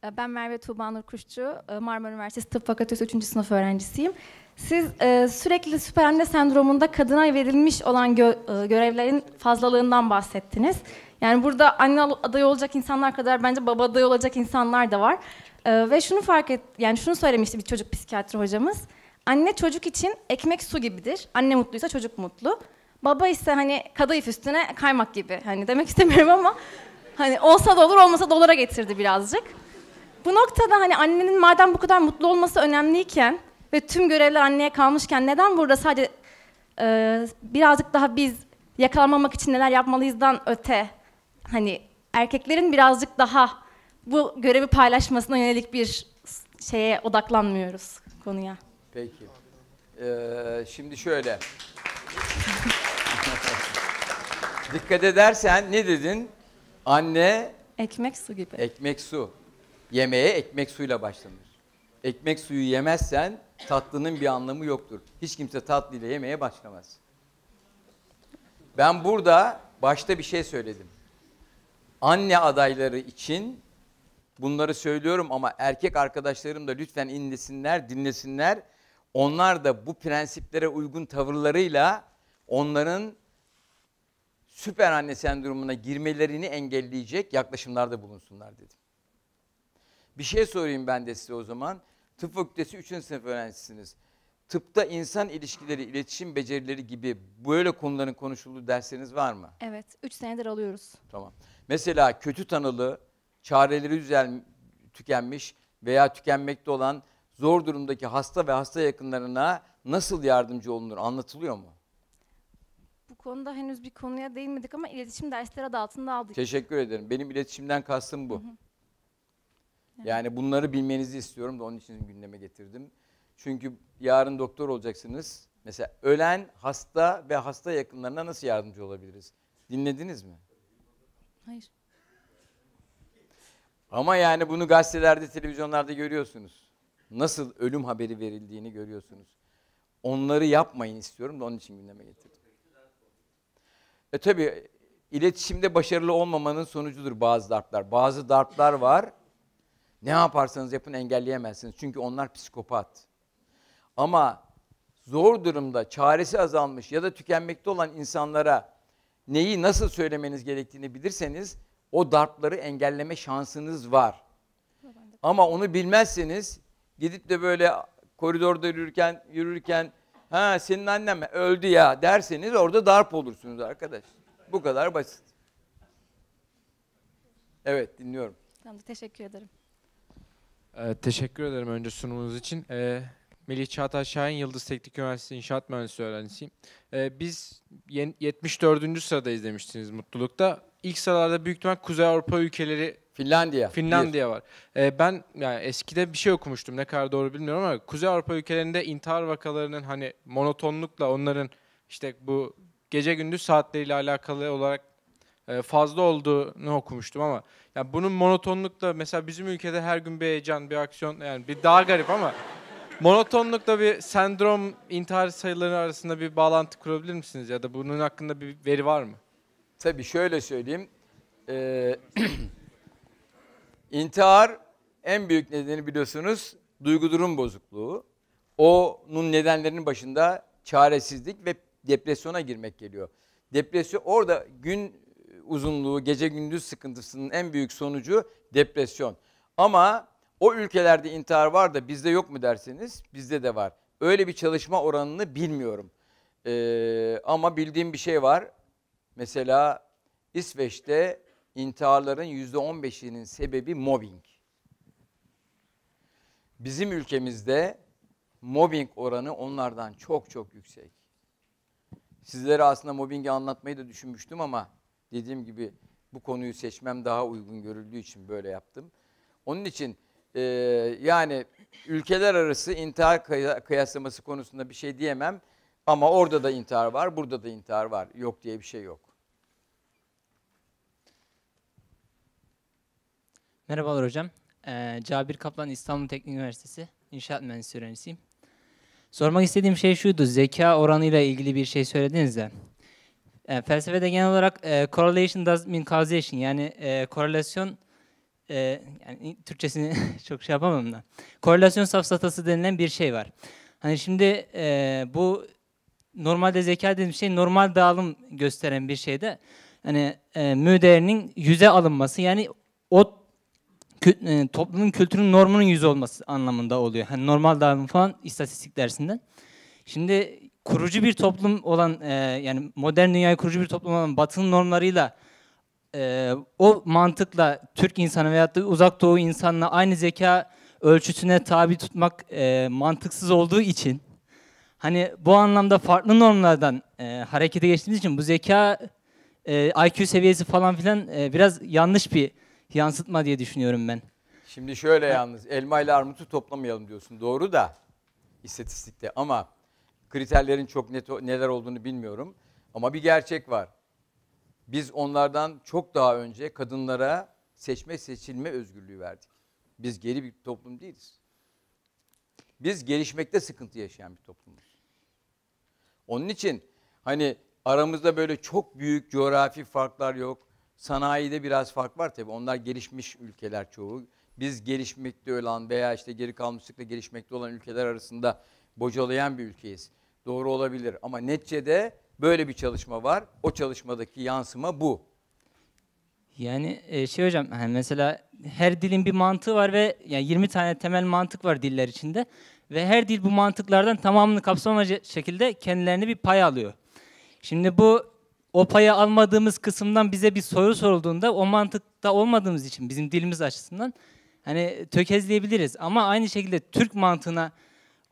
Ee, Ben Merve Tuğba Nur Kuşçu, e, Marmara Üniversitesi Tıp Fakültesi 3. sınıf öğrencisiyim. Siz e, sürekli süper anne sendromunda kadına verilmiş olan e, görevlerin fazlalığından bahsettiniz. Yani burada anne adayı olacak insanlar kadar bence baba adayı olacak insanlar da var. Ve şunu fark et, yani şunu söylemişti bir çocuk psikiyatri hocamız. Anne çocuk için ekmek su gibidir. Anne mutluysa çocuk mutlu. Baba ise hani kadayıf üstüne kaymak gibi. Hani demek istemiyorum ama hani olsa da olur olmasa da olara getirdi birazcık. Bu noktada hani annenin madem bu kadar mutlu olması önemliyken ve tüm görevler anneye kalmışken neden burada sadece e, birazcık daha biz yakalanmamak için neler yapmalıyızdan öte hani erkeklerin birazcık daha bu görevi paylaşmasına yönelik bir şeye odaklanmıyoruz konuya. Peki. Ee, şimdi şöyle. Dikkat edersen ne dedin? Anne Ekmek su gibi. ekmek su. Yemeğe ekmek suyla başlanır. Ekmek suyu yemezsen tatlının bir anlamı yoktur. Hiç kimse tatlıyla yemeğe başlamaz. Ben burada başta bir şey söyledim. Anne adayları için bunları söylüyorum ama erkek arkadaşlarım da lütfen inlesinler, dinlesinler. Onlar da bu prensiplere uygun tavırlarıyla onların süper anne sendromuna girmelerini engelleyecek yaklaşımlarda bulunsunlar dedim. Bir şey sorayım ben de size o zaman. Tıp fakültesi 3. sınıf öğrencisiniz. Tıpta insan ilişkileri, iletişim becerileri gibi böyle konuların konuşulduğu dersleriniz var mı? Evet, 3 senedir alıyoruz. Tamam. Mesela kötü tanılı, çareleri düzel, tükenmiş veya tükenmekte olan zor durumdaki hasta ve hasta yakınlarına nasıl yardımcı olunur anlatılıyor mu? Bu konuda henüz bir konuya değinmedik ama iletişim dersleri adı altında aldık. Teşekkür ederim. Benim iletişimden kastım bu. Yani bunları bilmenizi istiyorum da onun için gündeme getirdim. Çünkü yarın doktor olacaksınız. Mesela ölen hasta ve hasta yakınlarına nasıl yardımcı olabiliriz? Dinlediniz mi? Hayır. Ama yani bunu gazetelerde, televizyonlarda görüyorsunuz. Nasıl ölüm haberi verildiğini görüyorsunuz. Onları yapmayın istiyorum da onun için gündeme getirdim. E tabi iletişimde başarılı olmamanın sonucudur bazı darplar. Bazı darplar var. Ne yaparsanız yapın engelleyemezsiniz. Çünkü onlar psikopat. Ama zor durumda, çaresi azalmış ya da tükenmekte olan insanlara neyi nasıl söylemeniz gerektiğini bilirseniz o darpları engelleme şansınız var. Ama onu bilmezseniz gidip de böyle koridorda yürürken yürürken ha senin annen mi öldü ya derseniz orada darp olursunuz arkadaş. Bu kadar basit. Evet dinliyorum. Tamam, teşekkür ederim. Ee, teşekkür ederim önce sunumunuz için. Ee, Melih Çağatay Şahin Yıldız Teknik Üniversitesi İnşaat Mühendisliği öğrencisiyim. Ee, biz yen- 74. sıradayız demiştiniz mutlulukta. İlk sıralarda büyük ihtimal Kuzey Avrupa ülkeleri Finlandiya. Finlandiya var. Ee, ben yani eskide bir şey okumuştum ne kadar doğru bilmiyorum ama Kuzey Avrupa ülkelerinde intihar vakalarının hani monotonlukla onların işte bu gece gündüz saatleriyle alakalı olarak e, fazla olduğunu okumuştum ama ya bunun monotonlukla mesela bizim ülkede her gün bir heyecan, bir aksiyon yani bir daha garip ama monotonlukla bir sendrom intihar sayıları arasında bir bağlantı kurabilir misiniz ya da bunun hakkında bir veri var mı? Tabii şöyle söyleyeyim. Ee, intihar en büyük nedeni biliyorsunuz duygu durum bozukluğu. Onun nedenlerinin başında çaresizlik ve depresyona girmek geliyor. Depresyon orada gün uzunluğu, gece gündüz sıkıntısının en büyük sonucu depresyon. Ama o ülkelerde intihar var da bizde yok mu derseniz bizde de var. Öyle bir çalışma oranını bilmiyorum. Ee, ama bildiğim bir şey var. Mesela İsveç'te intiharların %15'inin sebebi mobbing. Bizim ülkemizde mobbing oranı onlardan çok çok yüksek. Sizlere aslında mobbingi anlatmayı da düşünmüştüm ama dediğim gibi bu konuyu seçmem daha uygun görüldüğü için böyle yaptım. Onun için e, yani ülkeler arası intihar kıya- kıyaslaması konusunda bir şey diyemem. Ama orada da intihar var, burada da intihar var. Yok diye bir şey yok. Merhabalar hocam. Ee, Cabir Kaplan İstanbul Teknik Üniversitesi İnşaat Mühendisliği öğrencisiyim. Sormak istediğim şey şuydu. Zeka oranıyla ilgili bir şey söylediniz de. Ee, felsefede genel olarak e, correlation does mean causation. Yani e, korelasyon e, yani Türkçesini çok şey yapamam da. Korelasyon safsatası denilen bir şey var. Hani şimdi e, bu normalde zeka dediğim şey normal dağılım gösteren bir şeyde hani e, mü değerinin yüze alınması yani o kü- e, toplumun kültürün normunun yüzü olması anlamında oluyor. Hani normal dağılım falan istatistik dersinden. Şimdi kurucu bir toplum olan e, yani modern dünyayı kurucu bir toplum olan Batı'nın normlarıyla e, o mantıkla Türk insanı veyahut da Uzak Doğu insanına aynı zeka ölçüsüne tabi tutmak e, mantıksız olduğu için hani bu anlamda farklı normlardan e, harekete geçtiğimiz için bu zeka e, IQ seviyesi falan filan e, biraz yanlış bir yansıtma diye düşünüyorum ben. Şimdi şöyle yalnız elma ile armutu toplamayalım diyorsun. Doğru da istatistikte ama kriterlerin çok net neler olduğunu bilmiyorum. Ama bir gerçek var. Biz onlardan çok daha önce kadınlara seçme seçilme özgürlüğü verdik. Biz geri bir toplum değiliz. Biz gelişmekte sıkıntı yaşayan bir toplumuz. Onun için hani aramızda böyle çok büyük coğrafi farklar yok. Sanayide biraz fark var tabii. Onlar gelişmiş ülkeler çoğu. Biz gelişmekte olan veya işte geri kalmışlıkla gelişmekte olan ülkeler arasında bocalayan bir ülkeyiz. Doğru olabilir ama neticede böyle bir çalışma var. O çalışmadaki yansıma bu. Yani e, şey hocam mesela her dilin bir mantığı var ve yani 20 tane temel mantık var diller içinde ve her dil bu mantıklardan tamamını kapsamacı şekilde kendilerine bir pay alıyor. Şimdi bu o payı almadığımız kısımdan bize bir soru sorulduğunda o mantıkta olmadığımız için bizim dilimiz açısından hani tökezleyebiliriz ama aynı şekilde Türk mantığına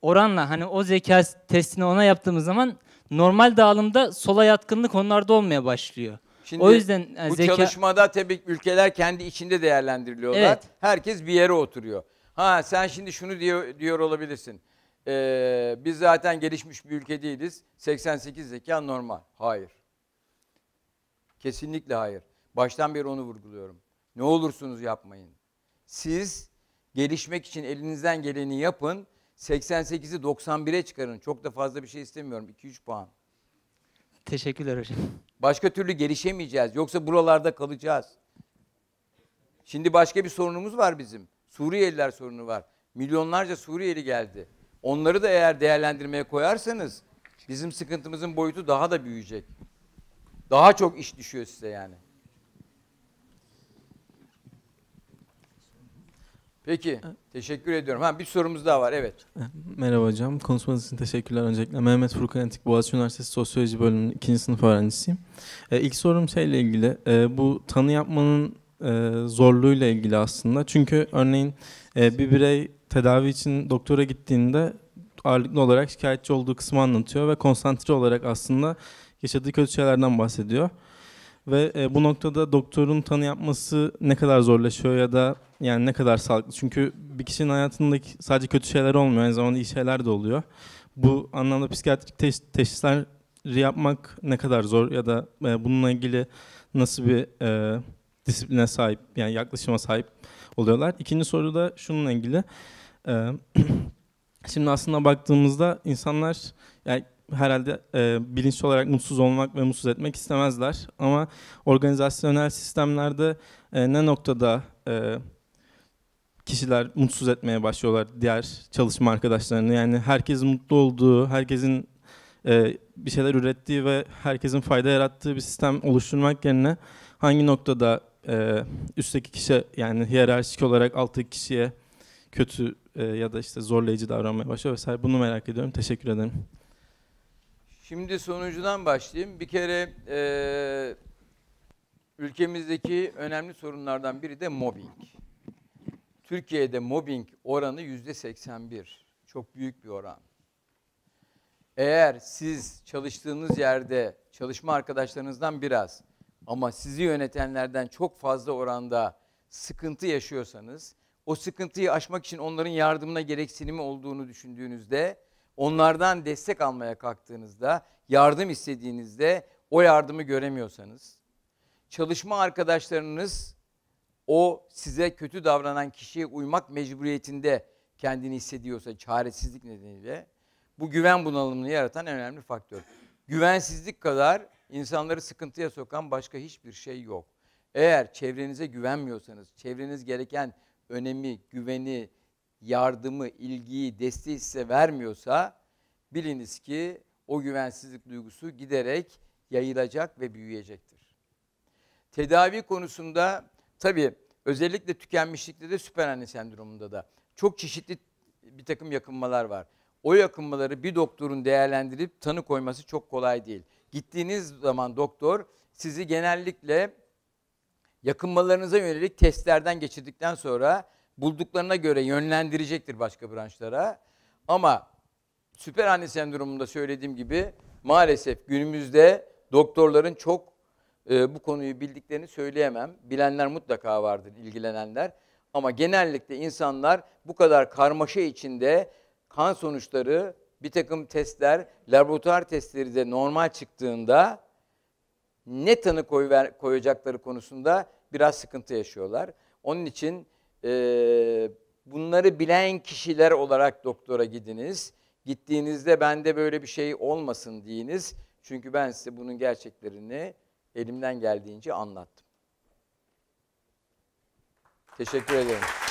oranla hani o zeka testini ona yaptığımız zaman normal dağılımda sola yatkınlık onlarda olmaya başlıyor. Şimdi o yüzden yani bu zeka çalışmada tabii ülkeler kendi içinde değerlendiriliyorlar. Evet. Herkes bir yere oturuyor. Ha sen şimdi şunu diyor, diyor olabilirsin. Ee, biz zaten gelişmiş bir ülke değiliz. 88 zeka normal. Hayır. Kesinlikle hayır. Baştan beri onu vurguluyorum. Ne olursunuz yapmayın. Siz gelişmek için elinizden geleni yapın. 88'i 91'e çıkarın. Çok da fazla bir şey istemiyorum. 2-3 puan. Teşekkürler hocam. Başka türlü gelişemeyeceğiz. Yoksa buralarda kalacağız. Şimdi başka bir sorunumuz var bizim. Suriyeliler sorunu var. Milyonlarca Suriyeli geldi. Onları da eğer değerlendirmeye koyarsanız bizim sıkıntımızın boyutu daha da büyüyecek. Daha çok iş düşüyor size yani. Peki, teşekkür ediyorum. Ha bir sorumuz daha var. Evet. Merhaba hocam. Konuşmanız için teşekkürler öncelikle. Mehmet Furkan Etik, Boğaziçi Üniversitesi Sosyoloji Bölümünün ikinci sınıf öğrencisiyim. Ee, ilk sorum şeyle ilgili. Ee, bu tanı yapmanın e, zorluğuyla ilgili aslında. Çünkü örneğin e, bir birey tedavi için doktora gittiğinde ağırlıklı olarak şikayetçi olduğu kısmı anlatıyor ve konsantre olarak aslında yaşadığı kötü şeylerden bahsediyor. Ve e, bu noktada doktorun tanı yapması ne kadar zorlaşıyor ya da yani ne kadar sağlıklı. Çünkü bir kişinin hayatındaki sadece kötü şeyler olmuyor, aynı zamanda iyi şeyler de oluyor. Bu anlamda psikiyatrik teş- teşhisler yapmak ne kadar zor ya da e, bununla ilgili nasıl bir e, disipline sahip yani yaklaşıma sahip oluyorlar. İkinci soru da şununla ilgili. E, şimdi aslında baktığımızda insanlar yani herhalde e, bilinçli olarak mutsuz olmak ve mutsuz etmek istemezler. Ama organizasyonel sistemlerde e, ne noktada e, kişiler mutsuz etmeye başlıyorlar diğer çalışma arkadaşlarını. Yani herkesin mutlu olduğu, herkesin e, bir şeyler ürettiği ve herkesin fayda yarattığı bir sistem oluşturmak yerine hangi noktada e, üstteki kişi yani hiyerarşik olarak alttaki kişiye kötü e, ya da işte zorlayıcı davranmaya başlıyor vesaire bunu merak ediyorum. Teşekkür ederim. Şimdi sonuncudan başlayayım. Bir kere eee, ülkemizdeki önemli sorunlardan biri de mobbing. Türkiye'de mobbing oranı yüzde 81. Çok büyük bir oran. Eğer siz çalıştığınız yerde çalışma arkadaşlarınızdan biraz ama sizi yönetenlerden çok fazla oranda sıkıntı yaşıyorsanız, o sıkıntıyı aşmak için onların yardımına gereksinimi olduğunu düşündüğünüzde, onlardan destek almaya kalktığınızda, yardım istediğinizde o yardımı göremiyorsanız, çalışma arkadaşlarınız o size kötü davranan kişiye uymak mecburiyetinde kendini hissediyorsa çaresizlik nedeniyle bu güven bunalımını yaratan en önemli faktör. Güvensizlik kadar insanları sıkıntıya sokan başka hiçbir şey yok. Eğer çevrenize güvenmiyorsanız, çevreniz gereken önemi, güveni, yardımı, ilgiyi, desteği size vermiyorsa biliniz ki o güvensizlik duygusu giderek yayılacak ve büyüyecektir. Tedavi konusunda tabii özellikle tükenmişlikte de süper anne sendromunda da çok çeşitli bir takım yakınmalar var. o yakınmaları bir doktorun değerlendirip tanı koyması çok kolay değil. Gittiğiniz zaman doktor sizi genellikle yakınmalarınıza yönelik testlerden geçirdikten sonra bulduklarına göre yönlendirecektir başka branşlara. Ama süper anne sendromunda söylediğim gibi maalesef günümüzde doktorların çok e, bu konuyu bildiklerini söyleyemem. Bilenler mutlaka vardır, ilgilenenler. Ama genellikle insanlar bu kadar karmaşa içinde kan sonuçları, bir takım testler, laboratuvar testleri de normal çıktığında ne tanı koyacakları konusunda biraz sıkıntı yaşıyorlar. Onun için e, bunları bilen kişiler olarak doktora gidiniz. Gittiğinizde bende böyle bir şey olmasın deyiniz. Çünkü ben size bunun gerçeklerini elimden geldiğince anlattım. Teşekkür ederim.